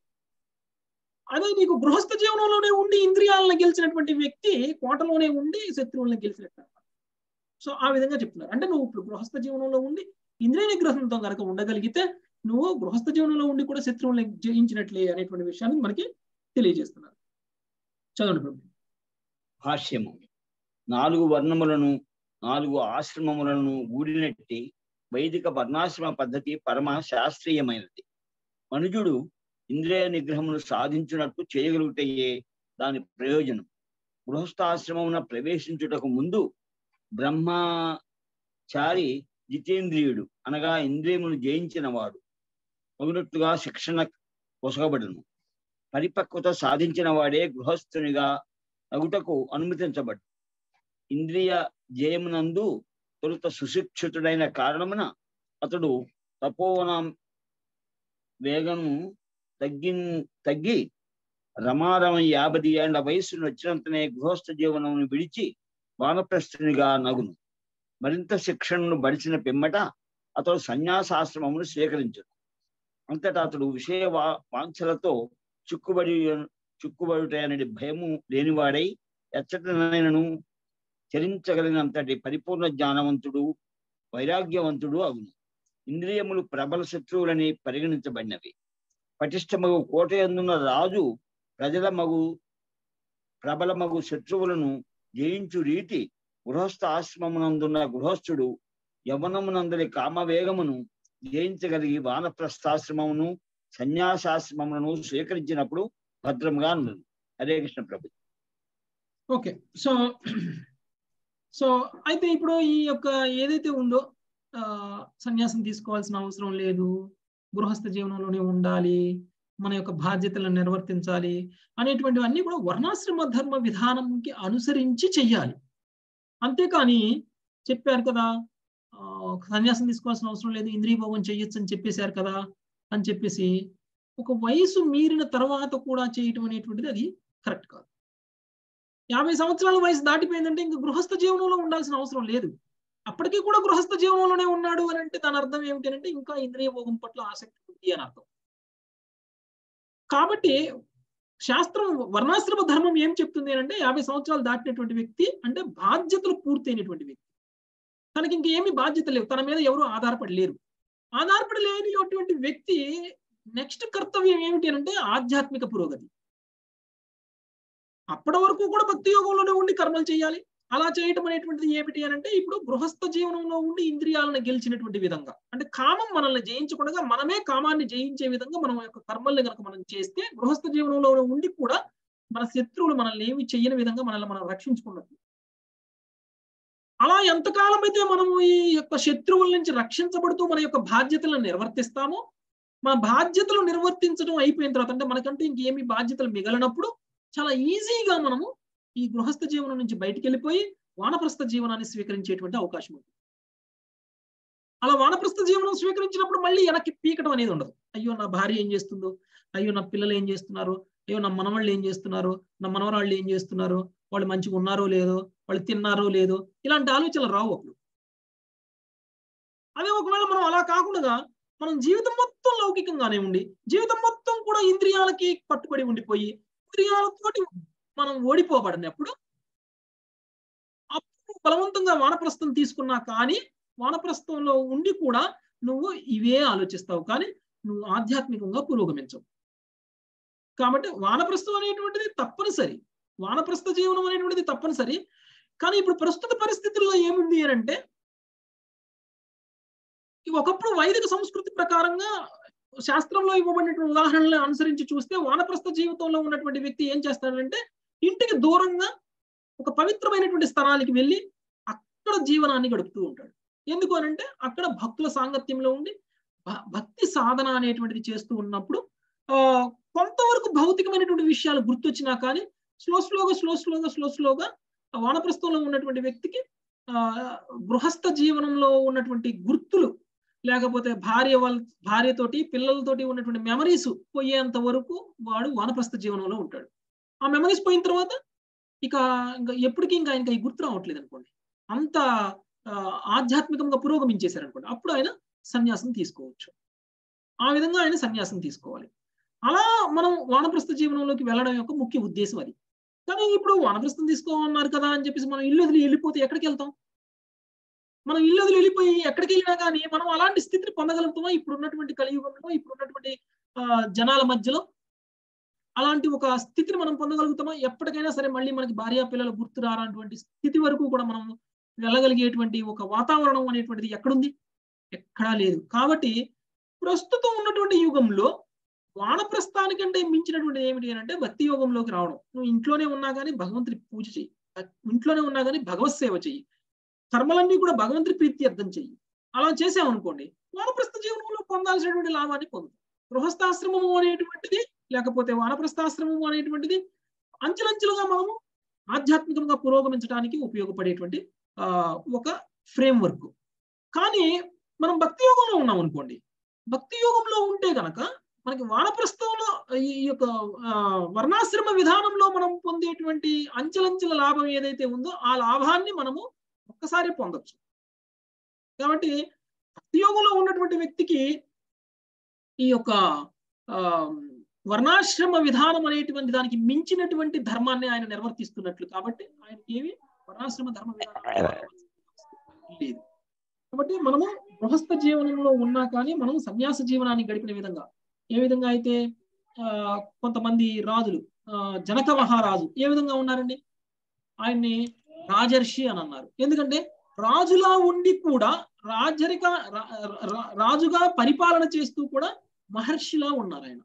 అదే నీకు గృహస్థ జీవనంలోనే ఉండి ఇంద్రియాలను గెలిచినటువంటి వ్యక్తి కోటలోనే ఉండి శత్రువుల్ని గెలిచినట్టు. సో ఆ విధంగా చెప్తున్నారు. అంటే నువ్వు ఇప్పుడు గృహస్థ జీవనంలో ఉండి ఇంద్రియ నిగ్రహంతో కనుక ఉండగలిగితే నువ్వు గృహస్థ జీవనంలో ఉండి కూడా శత్రువుల్ని జయించినట్లే అనేటువంటి విషయాన్ని మనకి తెలియజేస్తున్నారు. చదవండి ప్రభు భాష్యము. నాలుగు వర్ణములను నాలుగు ఆశ్రమములను ఊడినట్టి వైదిక వర్ణాశ్రమ పద్ధతి పరమ శాస్త్రీయమైనది మనుజుడు ఇంద్రియ నిగ్రహమును సాధించినట్టు చేయగలుగుటయే దాని ప్రయోజనం. గృహస్థాశ్రమమున ప్రవేశించుటకు ముందు బ్రహ్మచారి జితేంద్రియుడు అనగా ఇంద్రియమును జయించిన వాడు తగినట్లుగా శిక్షణ కొసగబడును పరిపక్వత సాధించిన వాడే గృహస్థునిగా అగుటకు అనుమతించబడు. ఇంద్రియ జయమునందు తొలుత సుశిక్షితుడైన కారణమున అతడు తపోవనం వేగము తగ్గి తగ్గి రమారమ యాభై ఏళ్ళ వయసును వచ్చినంతనే గృహస్థ జీవనమును విడిచి వానప్రస్థునిగా నగును. మరింత శిక్షణను బడిచిన పిమ్మట అతడు సన్యాసాశ్రమమును స్వీకరించడు అంతటా అతడు విషయ వా- వాంఛలతో చిక్కుబడి చిక్కుబడుటనే భయము లేనివాడై ఎచ్చటనైనను చరించగలిగినంతటి పరిపూర్ణ జ్ఞానవంతుడు వైరాగ్యవంతుడు అగును. ఇంద్రియములు ప్రబల శత్రువులని పరిగణించబడినవి. పటిష్టమగు కోట ఎందున్న రాజు ప్రజల మగు ప్రబల మగు శత్రువులను జయించు రీతి గృహస్థ ఆశ్రమమునందున్న గృహస్థుడు యవనమునందరి కామవేగమును జయించగలిగి వానప్రస్థాశ్రమమును సన్యాసాశ్రమములను స్వీకరించినప్పుడు భద్రంగా ఉన్నది హరే కృష్ణ ప్రభు. ఓకే. సో సో అయితే ఇప్పుడు ఈ యొక్క ఏదైతే ఉందో ఆ, సన్యాసం తీసుకోవాల్సిన అవసరం లేదు గృహస్థ జీవనంలోనే ఉండాలి మన యొక్క బాధ్యతలను నిర్వర్తించాలి అనేటువంటివన్నీ కూడా వర్ణాశ్రమ ధర్మ విధానంకి అనుసరించి చెయ్యాలి. అంతేకాని చెప్పారు కదా ఆ, సన్యాసం తీసుకోవాల్సిన అవసరం లేదు ఇంద్రియ భోగం చెయ్యొచ్చు అని చెప్పేశారు కదా అని చెప్పేసి ఒక వయసు మీరిన తర్వాత కూడా చేయటం అనేటువంటిది అది కరెక్ట్ కాదు. యాభై సంవత్సరాల వయసు దాటిపోయిందంటే ఇంకా గృహస్థ జీవనంలో ఉండాల్సిన అవసరం లేదు. అప్పటికీ కూడా గృహస్థ జీవనంలోనే ఉన్నాడు అని అంటే దాని అర్థం ఏమిటి అంటే ఇంకా ఇంద్రియ భోగం పట్ల ఆసక్తి ఉంది అని అర్థం. కాబట్టి శాస్త్రం వర్ణాశ్రమ ధర్మం ఏం చెప్తుంది అంటే యాభై సంవత్సరాలు దాటినటువంటి వ్యక్తి అంటే బాధ్యతలు పూర్తయినటువంటి వ్యక్తి. తనకి ఇంకేమి బాధ్యత లేవు. తన మీద ఎవరు ఆధారపడి లేరు. ఆధారపడి లేనిటువంటి వ్యక్తి నెక్స్ట్ కర్తవ్యం ఏమిటి అంటే ఆధ్యాత్మిక పురోగతి. అప్పటి వరకు కూడా భక్తి యోగంలోనే ఉండి కర్మలు చేయాలి. అలా చేయటం అనేటువంటిది ఏమిటి అని అంటే ఇప్పుడు గృహస్థ జీవనంలో ఉండి ఇంద్రియాలను గెలిచినటువంటి విధంగా. అంటే కామం మనల్ని జయించకుండా మనమే కామాన్ని జయించే విధంగా మనం యొక్క కర్మల్ని కనుక మనం చేస్తే గృహస్థ జీవనంలో ఉండి కూడా మన శత్రువులు మనల్ని ఏమి చేయని విధంగా మనల్ని మనం రక్షించుకున్నట్టు. అలా ఎంతకాలం అయితే మనము ఈ యొక్క శత్రువుల నుంచి రక్షించబడుతూ మన యొక్క బాధ్యతలను నిర్వర్తిస్తామో మన బాధ్యతలు నిర్వర్తించడం అయిపోయిన తర్వాత అంటే మనకంటే ఇంకేమి బాధ్యతలు మిగలనప్పుడు చాలా ఈజీగా మనము ఈ గృహస్థ జీవనం నుంచి బయటికి వెళ్ళిపోయి వానప్రస్థ జీవనాన్ని స్వీకరించేటువంటి అవకాశం ఉంది. అలా వానప్రస్థ జీవనం స్వీకరించినప్పుడు మళ్ళీ వెనక్కి పీకడం అనేది ఉండదు. అయ్యో నా భార్య ఏం చేస్తుందో? అయ్యో నా పిల్లలు ఏం చేస్తున్నారు? అయ్యో నా మనవాళ్ళు ఏం చేస్తున్నారు? నా మనవరాళ్ళు ఏం చేస్తున్నారు? వాళ్ళు మంచిగా ఉన్నారో లేదో? వాళ్ళు తిన్నారో లేదో? ఇలాంటి ఆలోచనలు రావు అప్పుడు. అదే ఒకవేళ మనం అలా కాకుండా మనం జీవితం మొత్తం లౌకికంగానే ఉండి జీవితం మొత్తం కూడా ఇంద్రియాలకి పట్టుబడి ఉండిపోయి ఇంద్రియాలతోటి మనం ఓడిపోబడినప్పుడు అప్పుడు బలవంతంగా వానప్రస్థం తీసుకున్నా కానీ వానప్రస్థంలో ఉండి కూడా నువ్వు ఇవే ఆలోచిస్తావు కానీ నువ్వు ఆధ్యాత్మికంగా పురోగమించవు. కాబట్టి వానప్రస్థం అనేటువంటిది తప్పనిసరి. వానప్రస్థ జీవనం అనేటువంటిది తప్పనిసరి. కానీ ఇప్పుడు ప్రస్తుత పరిస్థితుల్లో ఏముంది అని అంటే ఒకప్పుడు వైదిక సంస్కృతి ప్రకారంగా శాస్త్రంలో ఇవ్వబడినటువంటి ఉదాహరణలు అనుసరించి చూస్తే వానప్రస్థ జీవితంలో ఉన్నటువంటి వ్యక్తి ఏం చేస్తాడంటే ఇంటికి దూరంగా ఒక పవిత్రమైనటువంటి స్థలానికి వెళ్ళి అక్కడ జీవనాన్ని గడుపుతూ ఉంటాడు. ఎందుకు అనంటే అక్కడ భక్తుల సాంగత్యంలో ఉండి భక్తి సాధన అనేటువంటిది చేస్తూ ఉన్నప్పుడు ఆ కొంతవరకు భౌతికమైనటువంటి విషయాలు గుర్తొచ్చినా కానీ స్లో స్లోగా స్లో స్లోగా స్లో స్లోగా వానప్రస్థంలో ఉన్నటువంటి వ్యక్తికి ఆ గృహస్థ జీవనంలో ఉన్నటువంటి గుర్తులు లేకపోతే భార్య వాళ్ళ భార్యతోటి పిల్లలతోటి ఉన్నటువంటి మెమరీస్ పోయేంత వరకు వాడు వానప్రస్థ జీవనంలో ఉంటాడు. ఆ మెమరీస్ పోయిన తర్వాత ఇక ఇంకా ఎప్పటికీ ఇంకా ఆయనకి గుర్తు రావట్లేదు అనుకోండి. అంత ఆధ్యాత్మికంగా పురోగమించేశారు అనుకోండి అప్పుడు ఆయన సన్యాసం తీసుకోవచ్చు. ఆ విధంగా ఆయన సన్యాసం తీసుకోవాలి. అలా మనం వానప్రస్థ జీవనంలోకి వెళ్ళడం యొక్క ముఖ్య ఉద్దేశం అది. కానీ ఇప్పుడు వానప్రస్థం తీసుకోమన్నారు కదా అని చెప్పేసి మనం ఇల్లు వదిలి వెళ్ళిపోతే ఎక్కడికి వెళ్తాం? మనం ఇల్లు వదిలి వెళ్ళిపోయి ఎక్కడికి వెళ్ళినా కానీ మనం అలాంటి స్థితిని పొందగలుగుతామా? ఇప్పుడు ఉన్నటువంటి కలియుగంలో ఇప్పుడు ఉన్నటువంటి జనాల మధ్యలో అలాంటి ఒక స్థితిని మనం పొందగలుగుతామా? ఎప్పటికైనా సరే మళ్ళీ మనకి భార్య పిల్లలు గుర్తు రానటువంటి స్థితి వరకు కూడా మనం వెళ్ళగలిగేటువంటి ఒక వాతావరణం అనేటువంటిది ఎక్కడుంది? ఎక్కడా లేదు. కాబట్టి ప్రస్తుతం ఉన్నటువంటి యుగంలో వానప్రస్థానికంటే మించినటువంటి ఏమిటి అంటే భక్తి యోగంలోకి రావడం. నువ్వు ఇంట్లోనే ఉన్నా కానీ భగవంతుడి పూజ చెయ్యి. ఇంట్లోనే ఉన్నా కానీ భగవత్ సేవ చెయ్యి. కర్మలన్నీ కూడా భగవంతు ప్రీతి అర్థం చెయ్యి. అలా చేసామనుకోండి వానప్రస్థ జీవనంలో పొందాల్సినటువంటి లాభాన్ని పొందు గృహస్థాశ్రమము అనేటువంటిది లేకపోతే వానప్రస్థాశ్రమము అనేటువంటిది అంచెలంచెలుగా మనము ఆధ్యాత్మికంగా పురోగమించడానికి ఉపయోగపడేటువంటి ఆ ఒక ఫ్రేమ్వర్క్. కానీ మనం భక్తి యోగంలో ఉన్నాం అనుకోండి. భక్తి యోగంలో ఉంటే గనక మనకి వానప్రస్థంలో ఈ యొక్క వర్ణాశ్రమ విధానంలో మనం పొందేటువంటి అంచెలంచెల లాభం ఏదైతే ఉందో ఆ లాభాన్ని మనము ఒక్కసారి పొందొచ్చు. కాబట్టి భక్తి యోగంలో ఉన్నటువంటి వ్యక్తికి ఈ యొక్క వర్ణాశ్రమ విధానం అనేటువంటి దానికి మించినటువంటి ధర్మాన్ని ఆయన నిర్వర్తిస్తున్నట్లు. కాబట్టి ఆయనకి ఏమి? వర్ణాశ్రమ ధర్మ విధానం లేదు. కాబట్టి మనము గృహస్థ జీవనంలో ఉన్నా కానీ మనం సన్యాస జీవనాన్ని గడిపిన విధంగా ఏ విధంగా అయితే ఆ కొంతమంది రాజులు ఆ జనక మహారాజు ఏ విధంగా ఉన్నారండి? ఆయన్ని రాజర్షి అని అన్నారు. ఎందుకంటే రాజులా ఉండి కూడా రాజరిక రాజుగా పరిపాలన చేస్తూ కూడా మహర్షిలా ఉన్నారు ఆయన.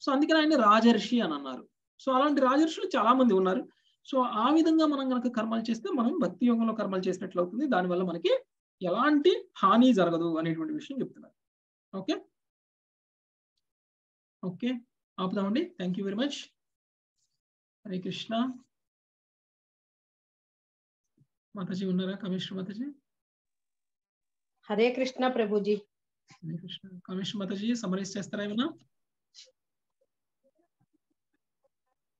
సో అందుకని ఆయన రాజర్షి అని అన్నారు. సో అలాంటి రాజర్షులు చాలా మంది ఉన్నారు. సో ఆ విధంగా మనం కనుక కర్మలు చేస్తే మనం భక్తి యోగంలో కర్మలు చేసినట్లు అవుతుంది. దానివల్ల మనకి ఎలాంటి హాని జరగదు అనేటువంటి విషయం చెప్తున్నారు. Okay? Okay? ఆపుదామండి. Thank you very much Hare Krishna. Mataji ఉన్నారా? Commissioner Mataji? Hare Krishna Prabhuji. Hare Krishna. Commissioner Mataji summarise చేస్తారా ఏమన్నా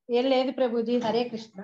ఏం లేదు ప్రభుజీ హరే కృష్ణ.